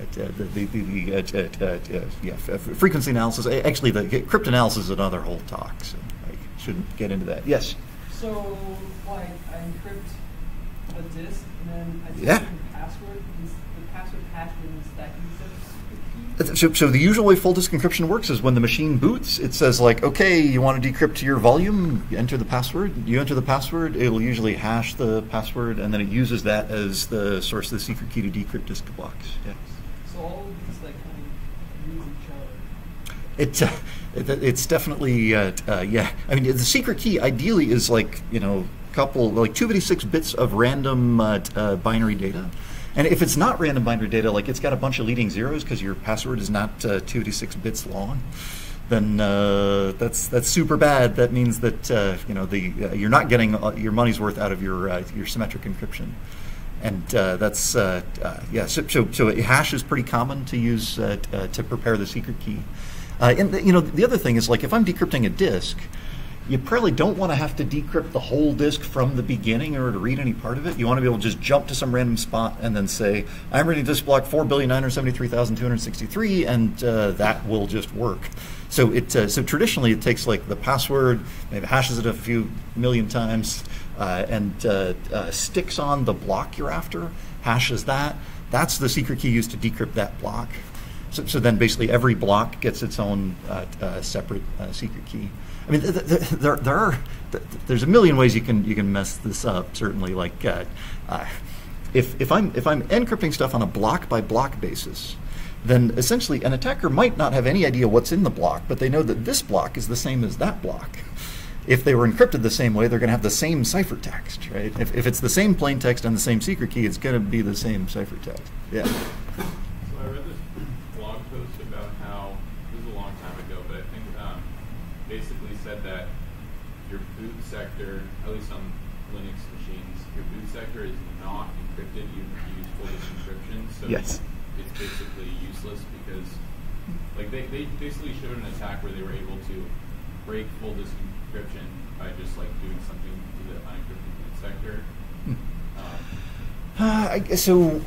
Uh, the, the, the, the, uh, uh, uh, uh, yeah, f- f- frequency analysis. Actually, the cryptanalysis is another whole talk, so I shouldn't get into that. Yes. So, like, I encrypt a disk and then I Yeah. type in the password. The password hashed in is that you said secret key? Uh, So, so the usual way full disk encryption works is when the machine boots, it says like, okay, you want to decrypt your volume, you enter the password. You enter the password, it'll usually hash the password, and then it uses that as the source of the secret key to decrypt disk blocks. Yeah. So all of these like kind of use each other. It's uh, it, it's definitely uh, uh, yeah. I mean, the secret key ideally is like you know a couple like two fifty six bits of random uh, uh, binary data, and if it's not random binary data, like it's got a bunch of leading zeros because your password is not uh, two fifty six bits long. Then uh, that's that's super bad. That means that uh, you know the uh, you're not getting uh, your money's worth out of your uh, your symmetric encryption and that's yeah. So, so so hash is pretty common to use to prepare the secret key. And the, you know the other thing is like if I'm decrypting a disk, you probably don't want to have to decrypt the whole disk from the beginning or to read any part of it. You want to be able to just jump to some random spot and then say, I'm reading disk block 4,973,263, and uh, that will just work. So it uh, so traditionally it takes like the password, maybe hashes it a few million times, uh, and uh, uh, sticks on the block you're after, hashes that. That's the secret key used to decrypt that block. So, so then basically every block gets its own uh, separate secret key. I mean, th- th- there, there are there's a million ways you can you can mess this up. Certainly, like uh, uh, if if I'm if I'm encrypting stuff on a block by block basis, then essentially an attacker might not have any idea what's in the block, but they know that this block is the same as that block. If they were encrypted the same way, they're going to have the same ciphertext, right? If, if it's the same plain text and the same secret key, it's going to be the same ciphertext. Yeah. So I read this blog post about how this was a long time ago, but I think um, basically said that your boot sector, at least on Linux machines, your boot sector is not encrypted you use full disk encryption. So Yes. it's basically useless because, like, they, they basically showed an attack where they were able to break full disk encryption by just like doing something to the unencrypted boot sector. Um, Uh, I so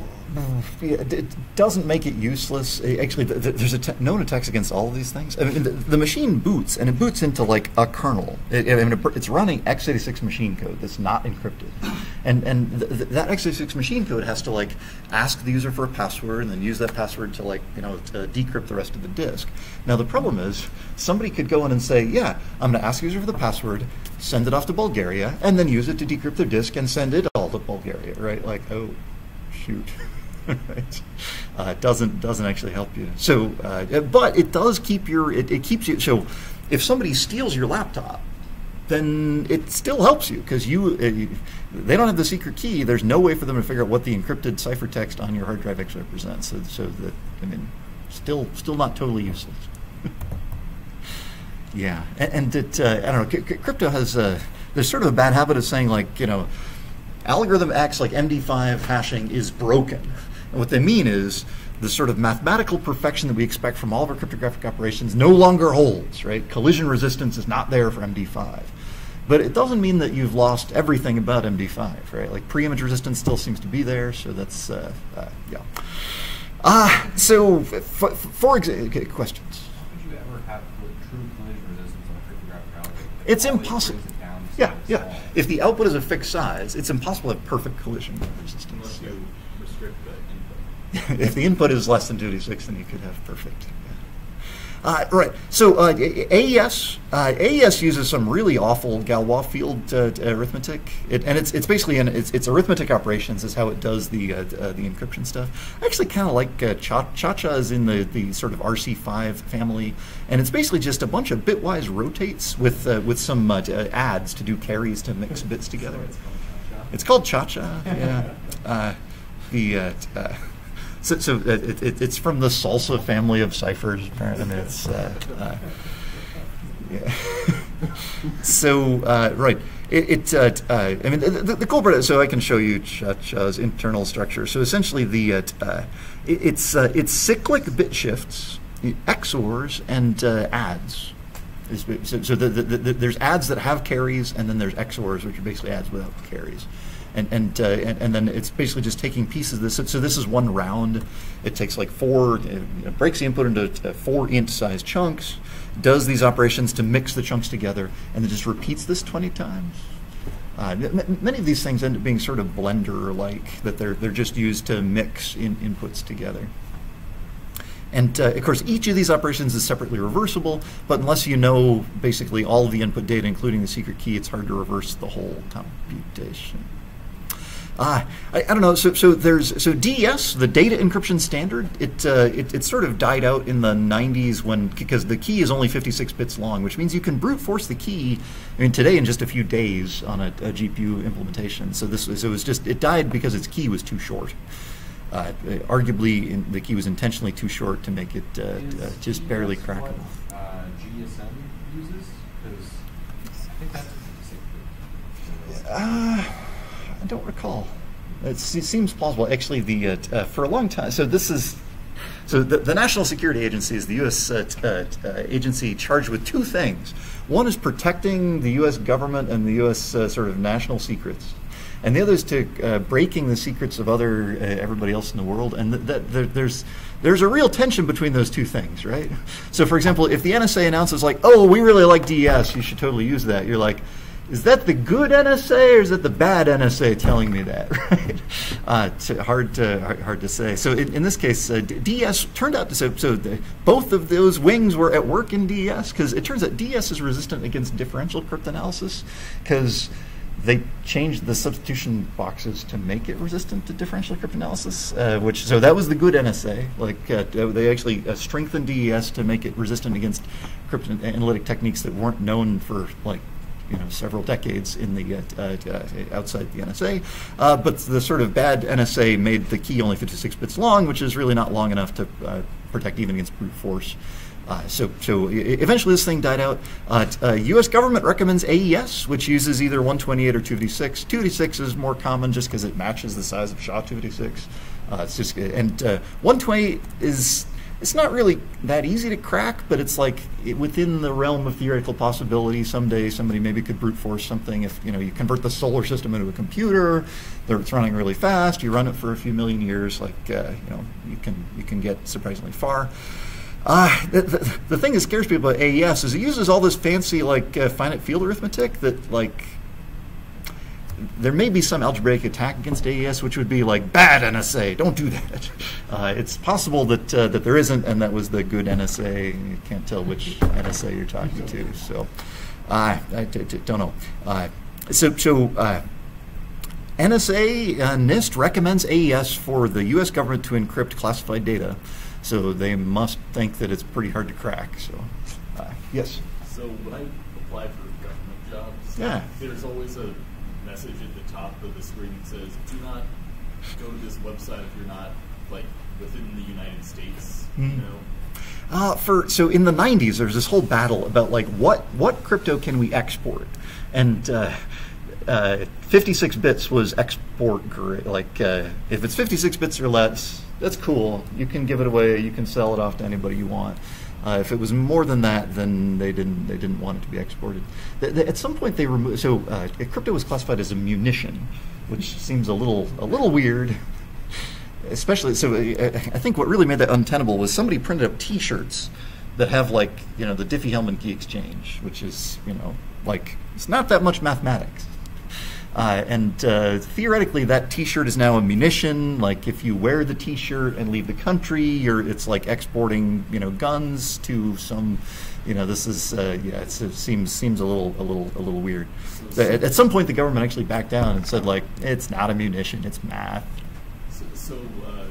it doesn't make it useless. Actually, th- th- there's a known attacks against all of these things. I mean, the, machine boots, and it boots into like a kernel. I mean, it's running x86 machine code that's not encrypted, and and th- th- that x86 machine code has to like ask the user for a password, and then use that password to like you know decrypt the rest of the disk. Now the problem is somebody could go in and say, yeah, I'm going to ask the user for the password, send it off to Bulgaria, and then use it to decrypt their disk and send it all to Bulgaria, right? Like, oh, shoot. right. Uh, it doesn't doesn't actually help you. So, uh, but it does keep your it, it keeps you. So, if somebody steals your laptop, then it still helps you because you uh, they don't have the secret key. There's no way for them to figure out what the encrypted ciphertext on your hard drive actually represents. So, so that I mean, still still not totally useless. Yeah, and, and it, uh, I don't know. Crypto has uh, there's sort of a bad habit of saying like you know, algorithm X like MD5 hashing is broken, and what they mean is the sort of mathematical perfection that we expect from all of our cryptographic operations no longer holds. Right, collision resistance is not there for MD5. But it doesn't mean that you've lost everything about MD5, right? Like pre-image resistance still seems to be there, so that's uh, uh, yeah. Ah, so f- f- for example, questions. How could you ever have true collision resistance on a cryptographic algorithm? It's impossible. it Yeah, yeah. If the output is a fixed size, it's impossible to have perfect collision resistance. you restrict the input. if the input is less than 2d6, then you could have perfect. Uh, right. So uh, AES uh, AES uses some really awful Galois field uh, arithmetic, it, and it's it's basically an, it's, it's arithmetic operations is how it does the uh, uh, the encryption stuff. I actually kind of like uh, Cha Cha is in the, the sort of RC5 family, and it's basically just a bunch of bitwise rotates with uh, with some uh, adds to do carries to mix bits together. It's called Cha Cha. Yeah. Uh, the uh, uh, so, so it, it, it's from the salsa family of ciphers. Apparently, it's uh, uh, yeah. so uh, right. It, it uh, uh, I mean, the, the, part. So I can show you Cha Cha's internal structure. So essentially, the uh, it, it's it's cyclic bit shifts, XORs, and adds. So, so the, the, there's adds that have carries, and then there's XORs, which are basically adds without carries. And and, uh, and and then it's basically just taking pieces of this. So, this is one round. It takes like four, uh, know, breaks the input into uh, four int-sized chunks, does these operations to mix the chunks together, and then just repeats this 20 times. Uh, many of these things end up being sort of blender-like, that they're they're just used to mix in inputs together. And uh, of course, each of these operations is separately reversible, but unless you know basically all the input data, including the secret key, it's hard to reverse the whole computation. Ah, I, I don't know. So, so there's so DES, the data encryption standard. It, uh, it it sort of died out in the 90s when because the key is only 56 bits long, which means you can brute force the key. I mean, today in just a few days on a, a GPU implementation. So this was it was just it died because its key was too short. Uh, arguably, in, the key was intentionally too short to make it uh, uh, just barely crackable. What, uh, GSM uses? Because I think that's a basic Uh, I don't recall. It seems plausible. Actually, the uh, uh, for a long time. So this is So the, the National Security Agency is the U.S. Uh, uh, uh, agency charged with two things. One is protecting the U.S. government and the U.S. Uh, sort of national secrets, and the other is to breaking the secrets of other everybody else in the world. And th- that there, there's there's a real tension between those two things, right? So, for example, if the NSA announces like, "Oh, we really like DES, you should totally use that," you're like. Is that the good NSA or is that the bad NSA telling me that? Right? Uh, hard to hard, hard to say. So in, in this case, uh, DES turned out to so, so the, both of those wings were at work in DES because it turns out DES is resistant against differential cryptanalysis because they changed the substitution boxes to make it resistant to differential cryptanalysis. Uh, which so that was the good NSA. Like uh, they actually uh, strengthened DES to make it resistant against cryptanalytic techniques that weren't known for like you know several decades in the uh, uh, outside the NSA. Uh, but the sort of bad NSA made the key only 56 bits long, which is really not long enough to protect even against brute force. Uh, so, so eventually this thing died out. Uh, uh, U.S. government recommends AES, which uses either 128 or 256. 256 is more common just because it matches the size of SHA-256. Uh, it's just and uh, 128 is it's not really that easy to crack, but it's like it, within the realm of theoretical possibility. Someday somebody maybe could brute force something. If you know you convert the solar system into a computer, it's running really fast. You run it for a few million years, like uh, you know you can you can get surprisingly far. Uh, the, the, the thing that scares people about AES is it uses all this fancy like uh, finite field arithmetic that like there may be some algebraic attack against AES, which would be like bad NSA. Don't do that. Uh, it's possible that uh, that there isn't, and that was the good NSA. You can't tell which NSA you're talking to. So uh, I d- d- don't know. Uh, so so. Uh, NSA uh, NIST recommends AES for the U.S. government to encrypt classified data, so they must think that it's pretty hard to crack. So, uh, yes. So when I apply for government jobs, Yeah. there's always a message at the top of the screen that says, "Do not go to this website if you're not like within the United States." Mhm. You know, Uh, for so in the 90s, there was this whole battle about like what what crypto can we export, and uh, uh, 56 bits was export grade. Like uh, if it's 56 bits or less, that's cool. You can give it away. You can sell it off to anybody you want. Uh, if it was more than that, then they didn't they didn't want it to be exported. At some point, they removed. So uh, crypto was classified as a munition, which seems a little a little weird especially so uh, I think what really made that untenable was somebody printed up T-shirts that have like you know the Diffie-Hellman key exchange, which is you know like it's not that much mathematics. Uh, and uh, theoretically, that T-shirt is now a munition. Like if you wear the T-shirt and leave the country, you're it's like exporting you know guns to some. You know, this is uh, yeah. It seems seems a little a little a little weird. At, at some point, the government actually backed down and said like it's not a munition, it's math. so, so uh,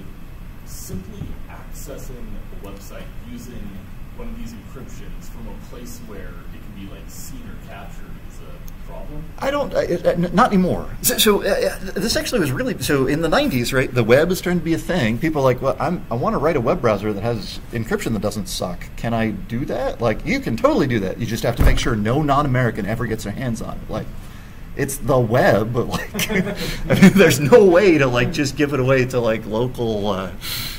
simply accessing a website using one of these encryptions from a place where it can be like seen or captured is a problem. I don't, uh, not anymore. So, so uh, uh, this actually was really so in the '90s, right? The web is starting to be a thing. People are like, well, I'm, I want to write a web browser that has encryption that doesn't suck. Can I do that? Like, you can totally do that. You just have to make sure no non-American ever gets their hands on it. Like, it's the web, but like, I mean, there's no way to like just give it away to like local. Uh, lo-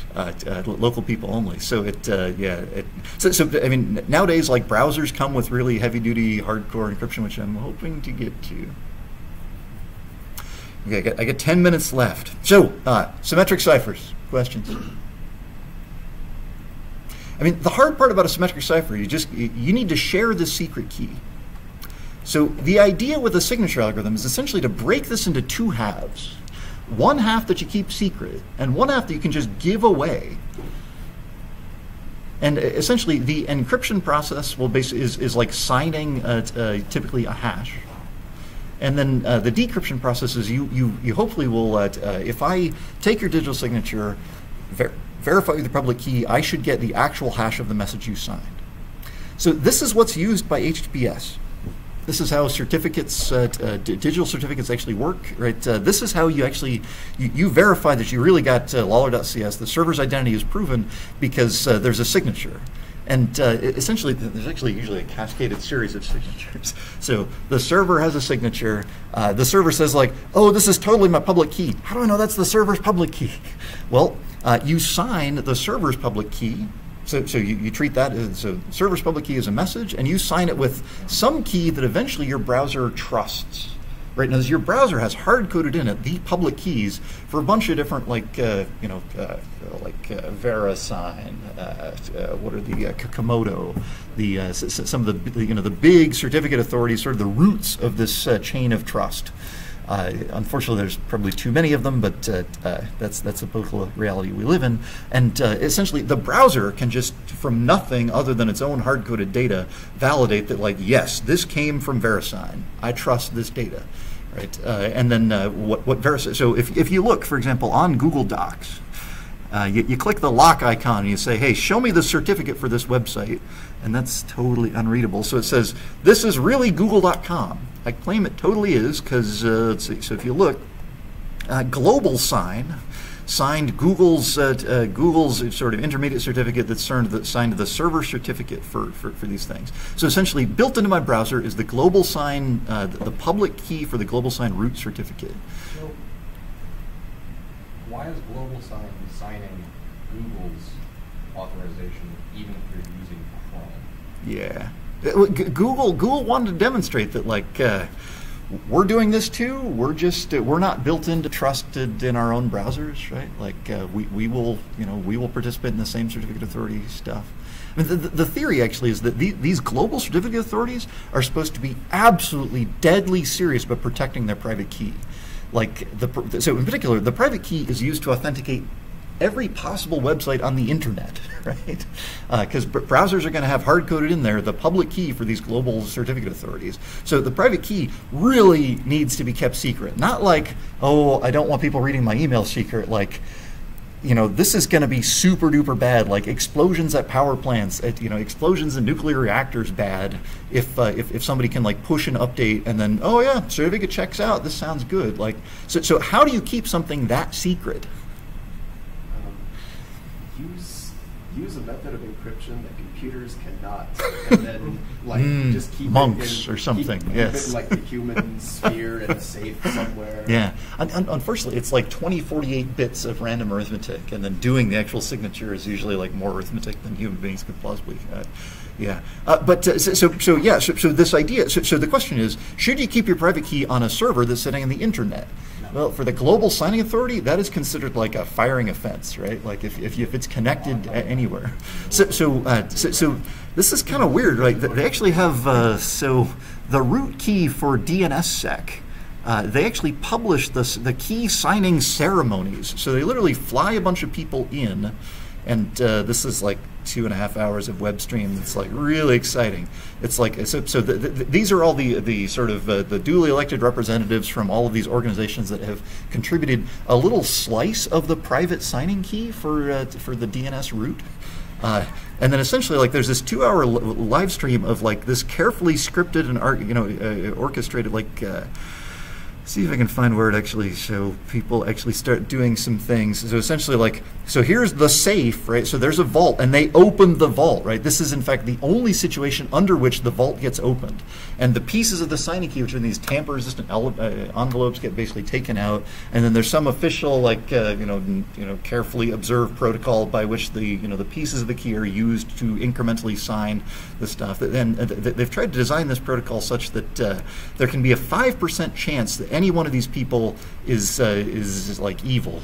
local people only. So it, uh, yeah. It, so, so I mean, nowadays, like browsers come with really heavy-duty, hardcore encryption, which I'm hoping to get to. Okay, I got, I got ten minutes left. So, uh, symmetric ciphers. Questions? I mean, the hard part about a symmetric cipher, you just you need to share the secret key. So the idea with a signature algorithm is essentially to break this into two halves. One half that you keep secret, and one half that you can just give away. And uh, essentially, the encryption process will is, is like signing typically a hash. And then uh, the decryption process is you, you, you hopefully will, uh, uh, if I take your digital signature, ver- verify with the public key, I should get the actual hash of the message you signed. So this is what's used by HTTPS. This is how certificates, uh, uh, digital certificates actually work, right? Uh, this is how you actually, you, you verify that you really got uh, Lawlor.cs. The server's identity is proven because uh, there's a signature. And uh, essentially, there's actually usually a cascaded series of signatures. So the server has a signature. Uh, the server says like, "Oh, this is totally my public key." How do I know that's the server's public key? Well, uh, you sign the server's public key. So, so you, you treat that as so server's public key as a message, and you sign it with some key that eventually your browser trusts. Right now, your browser has hard coded in it the public keys for a bunch of different, like uh, you know, uh, like uh, VeriSign. Uh, uh, what are the uh, Comodo? The some of the the, you know the big certificate authorities, sort of the roots of this chain of trust. Uh, unfortunately, there's probably too many of them, but uh, uh, that's that's the political reality we live in. And uh, essentially, the browser can just, from nothing other than its own hard-coded data, validate that, like, yes, this came from VeriSign. I trust this data, right? Uh, and then uh, what what VeriSign? So if if you look, for example, on Google Docs. You, you click the lock icon and you say, hey, show me the certificate for this website. And that's totally unreadable. So it says, this is really google.com. I claim it totally is because, uh, let's see, so if you look, uh, GlobalSign signed Google's uh, uh, Google's sort of intermediate certificate that's signed the, signed the server certificate for, for, for these things. So essentially, built into my browser is the GlobalSign, uh, the, the public key for the GlobalSign root certificate. So, why is GlobalSign signing Google's authorization even if you're using Chrome? Yeah. Uh, Google Google wanted to demonstrate that like uh, we're doing this too. We're just uh, we're not built into trusted in our own browsers, right? Like uh, we we will you know we will participate in the same certificate authority stuff. I mean, the, the the theory actually is that the, these global certificate authorities are supposed to be absolutely deadly serious about protecting their private key. Like the so in particular, the private key is used to authenticate every possible website on the internet, right? Because br- browsers are going to have hard coded in there the public key for these global certificate authorities. So the private key really needs to be kept secret. Not like, oh, I don't want people reading my email secret. Like, you know, this is going to be super duper bad. Like explosions at power plants, at, you know, explosions in nuclear reactors bad. If, uh, if if somebody can like push an update and then, oh yeah, certificate checks out. This sounds good. Like, so so how do you keep something that secret? um, use a method of encryption that computers cannot, and then like Mm, just keep monks it in, or something, Keep, yes. keep like the human sphere in a safe somewhere. Yeah. Un- un- unfortunately, it's like 20, 48 bits of random arithmetic, and then doing the actual signature is usually like more arithmetic than human beings could possibly. Uh, yeah. Uh, but uh, so, so, so, yeah, so, so this idea, so, so the question is should you keep your private key on a server that's sitting on the internet? Well, for the global signing authority, that is considered like a firing offense, right? Like if, if, if it's connected anywhere. So, so, uh, so, so this is kind of weird, right? They actually have, uh, so the root key for DNSSEC uh, they actually publish the, the key signing ceremonies. So they literally fly a bunch of people in, and uh, this is like two and a half hours of web stream. It's like really exciting. It's like so. so the, the, these are all the the sort of uh, the duly elected representatives from all of these organizations that have contributed a little slice of the private signing key for uh, for the DNS root. Uh, and then essentially, like, there's this two-hour li- live stream of like this carefully scripted and ar- you know uh, orchestrated like. See if I can find where it actually so people actually start doing some things. So essentially, like, so here's the safe, right? So there's a vault, and they open the vault, right? This is in fact the only situation under which the vault gets opened, and the pieces of the signing key, which are in these tamper-resistant uh, envelopes, get basically taken out, and then there's some official, like, uh, you know, you know, carefully observed protocol by which the you know the pieces of the key are used to incrementally sign the stuff. And uh, they've tried to design this protocol such that uh, there can be a five percent chance that any one of these people is uh, is, like evil.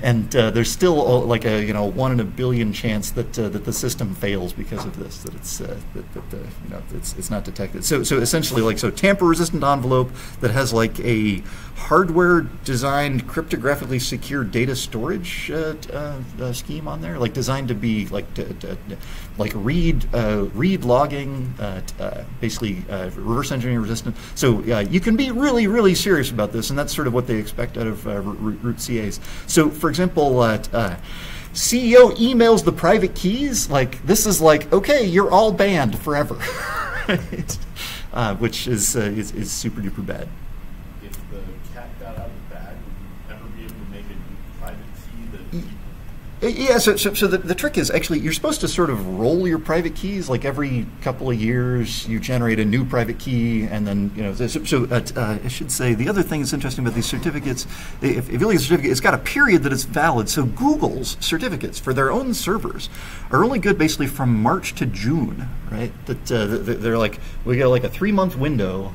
And uh, there's still uh, like a you know one in a billion chance that uh, that the system fails because of this that it's uh, that, that the, you know it's, it's not detected. So so essentially like so tamper resistant envelope that has like a hardware designed cryptographically secure data storage uh, uh, uh, scheme on there like designed to be like to, to, like read uh, read logging uh, uh, basically reverse engineering resistant. So you can be really really serious about this, and that's sort of what they expect out of root, CAs. So for example. CEO emails the private keys. Like this is like okay, you're all banned forever, which is, is is super duper bad. If the cat got out of the bag, would you ever be able to make a new private key that people Uh, Yeah, so, so, so the, the trick is actually you're supposed to sort of roll your private keys like every couple of years you generate a new private key and then you know so, so uh, uh, I should say the other thing that's interesting about these certificates if, if you look at certificate it's got a period that it's valid. So Google's certificates for their own servers are only good basically from March to June right? That uh, they're like we got like a three month window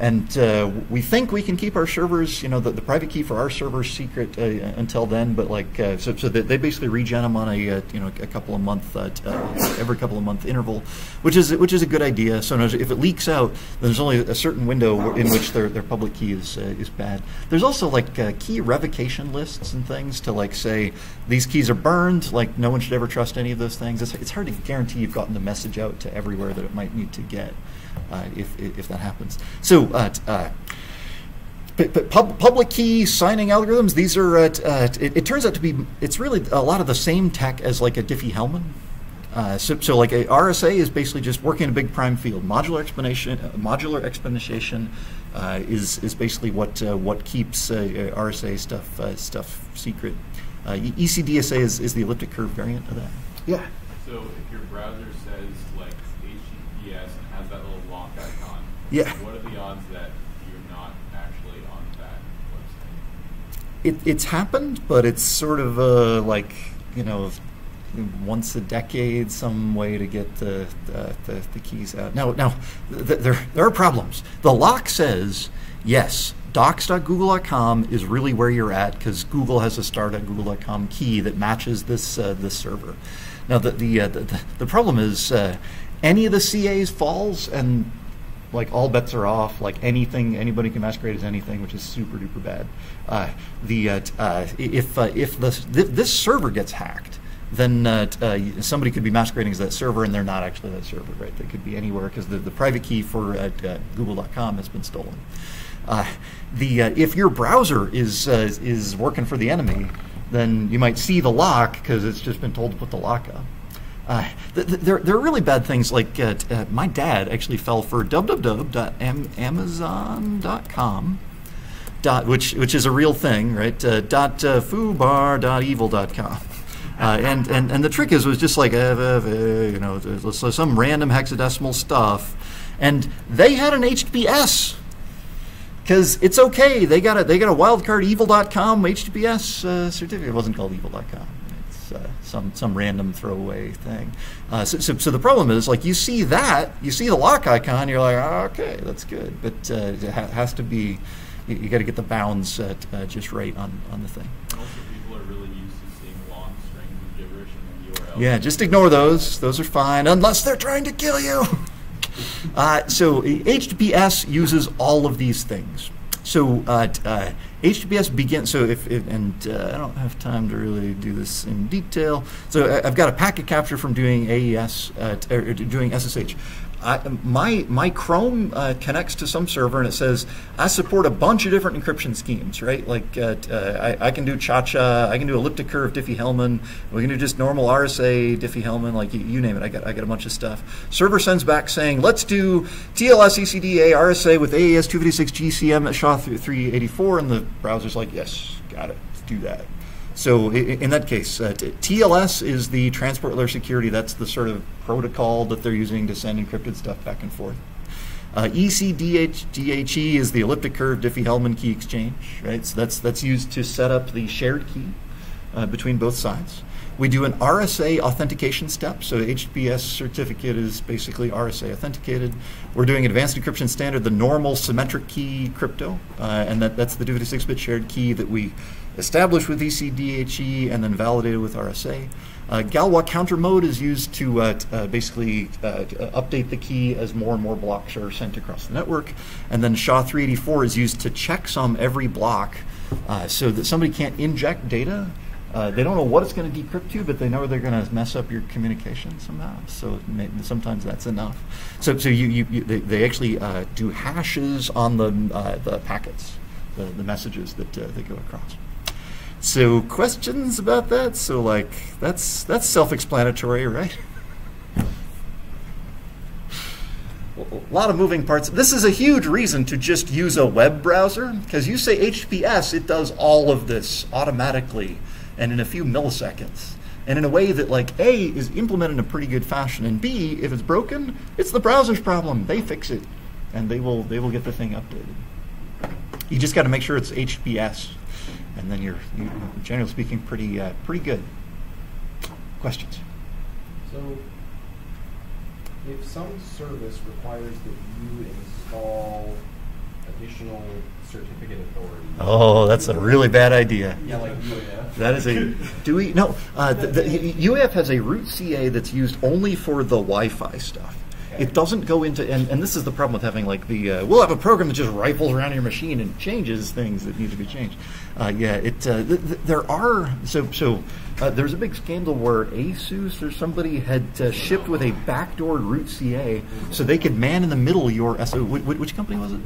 and uh, we think we can keep our servers, you know, the, the private key for our servers secret uh, until then. But like, uh, so, so they basically regen them on a, uh, you know, a couple of month, uh, uh, every couple of month interval, which is which is a good idea. So if it leaks out, there's only a certain window in which their, their public key is is bad. There's also like key revocation lists and things to like say these keys are burned. Like no one should ever trust any of those things. It's, it's hard to guarantee you've gotten the message out to everywhere that it might need to get if, if that happens. So, uh, uh, but, but pub, public key signing algorithms, these are, uh, uh, it, it turns out to be, it's really a lot of the same tech as like a Diffie-Hellman. Uh, so, so like a RSA is basically just working in a big prime field. Modular explanation, uh, modular exponentiation uh, is is basically what uh, what keeps uh, uh, RSA stuff uh, stuff secret. Uh, E- ECDSA is, is the elliptic curve variant of that. Yeah. So if your browser says like HTTPS and has that little lock icon, Yeah. what are the odds that you're not actually on that website? It, it's happened, but it's sort of uh, like you know, once a decade, some way to get the the, the, the keys out. Now, now th- there there are problems. The lock says yes. Docs.google.com is really where you're at because Google has a start.google.com key that matches this uh, this server. Now, the the, uh, the the the problem is uh, any of the CAs falls and like all bets are off. Like anything, anybody can masquerade as anything, which is super duper bad. Uh, the uh, uh, if uh, if the, th- this server gets hacked, then uh, uh, somebody could be masquerading as that server, and they're not actually that server, right? They could be anywhere because the, the private key for Google.com has been stolen. The if your browser is is working for the enemy, then you might see the lock because it's just been told to put the lock up. Uh, th- th- there, there are really bad things like uh, t- uh, my dad actually fell for www.amazon.com, dot, which, which is a real thing, right? Uh, dot uh, foobar.evil.com. Uh, and, and, and the trick is, was just like, uh, you know, some random hexadecimal stuff. And they had an HTTPS because it's okay. They got a they got a wildcard evil.com HTTPS certificate. It wasn't called evil.com. Some some random throwaway thing. Uh, so, so, so the problem is like you see that you see the lock icon, you're like oh, okay, that's good, but uh, it ha- has to be you, you got to get the bounds uh, uh, just right on on the thing. Also, people are really used to seeing long strings of gibberish in the URL. Yeah, just ignore those. Those are fine unless they're trying to kill you. Uh, so HTTPS uses all of these things. So uh, uh, HTTPS begins. So if, if and uh, I don't have time to really do this in detail. So I- I've got a packet capture from doing AES uh, or doing SSH. I, my my Chrome uh, connects to some server and it says I support a bunch of different encryption schemes, right? Like uh, uh, I, I can do Cha-Cha, I can do elliptic curve Diffie-Hellman, we can do just normal RSA Diffie-Hellman, like you, you name it. I got I got a bunch of stuff. Server sends back saying let's do TLS ECDA RSA with AES 256 GCM at SHA 384, and the browser's like yes, got it, let's do that. So in that case, uh, TLS is the transport layer security. That's the sort of protocol that they're using to send encrypted stuff back and forth. Uh, ECDHE E is the elliptic curve Diffie-Hellman key exchange, right? So that's that's used to set up the shared key uh, between both sides. We do an RSA authentication step. So HTTPS certificate is basically RSA authenticated. We're doing advanced encryption standard, the normal symmetric key crypto, uh, and that, that's the 256-bit shared key that we established with ECDHE and then validated with RSA. Uh, Galois counter mode is used to uh, uh, basically uh, uh, update the key as more and more blocks are sent across the network. And then SHA-384 is used to checksum every block uh, so that somebody can't inject data. They don't know what it's going to decrypt to, but they know they're going to mess up your communication somehow. So may, sometimes that's enough. So, so you, you, you they, they actually do hashes on the the packets, the, the messages that they go across. So questions about that? So like that's that's self-explanatory, right? A lot of moving parts. This is a huge reason to just use a web browser because you say HTTPS, it does all of this automatically. and in a few milliseconds. And in a way that, like, A, is implemented in a pretty good fashion, and B, if it's broken, it's the browser's problem. They fix it, and they will, they will get the thing updated. You just got to make sure it's HBS, and then you're, you, generally speaking, pretty, uh, pretty good. Questions? So, if some service requires that you install additional certificate authority. Oh, that's a really bad idea. Yeah, like UAF. That is a do we no uh, the, the, UAF has a root CA that's used only for the Wi-Fi stuff. It doesn't go into and, and this is the problem with having like the uh, we'll have a program that just rifles around your machine and changes things that need to be changed. Uh, yeah, it uh, th- th- there are so so uh, there was a big scandal where ASUS or somebody had uh, shipped with a backdoor root CA so they could man in the middle your SO. Which, which company was it?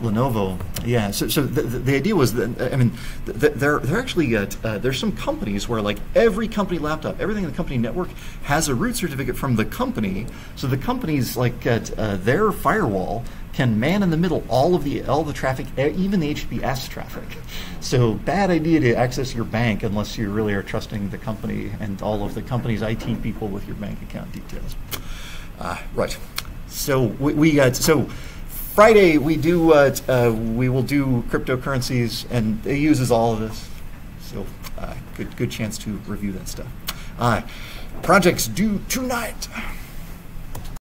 Lenovo. Yeah. So, so the, the, idea was that I mean, th- th- there there actually uh, uh, there's some companies where like every company laptop, everything in the company network has a root certificate from the company. So the company's like uh, their firewall can man in the middle all of the all the traffic, even the HTTPS traffic. So bad idea to access your bank unless you really are trusting the company and all of the company's IT people with your bank account details. Uh, right. So we, we uh, so Friday we do uh, uh, we will do cryptocurrencies and it uses all of this. So uh, good good chance to review that stuff. Projects due tonight.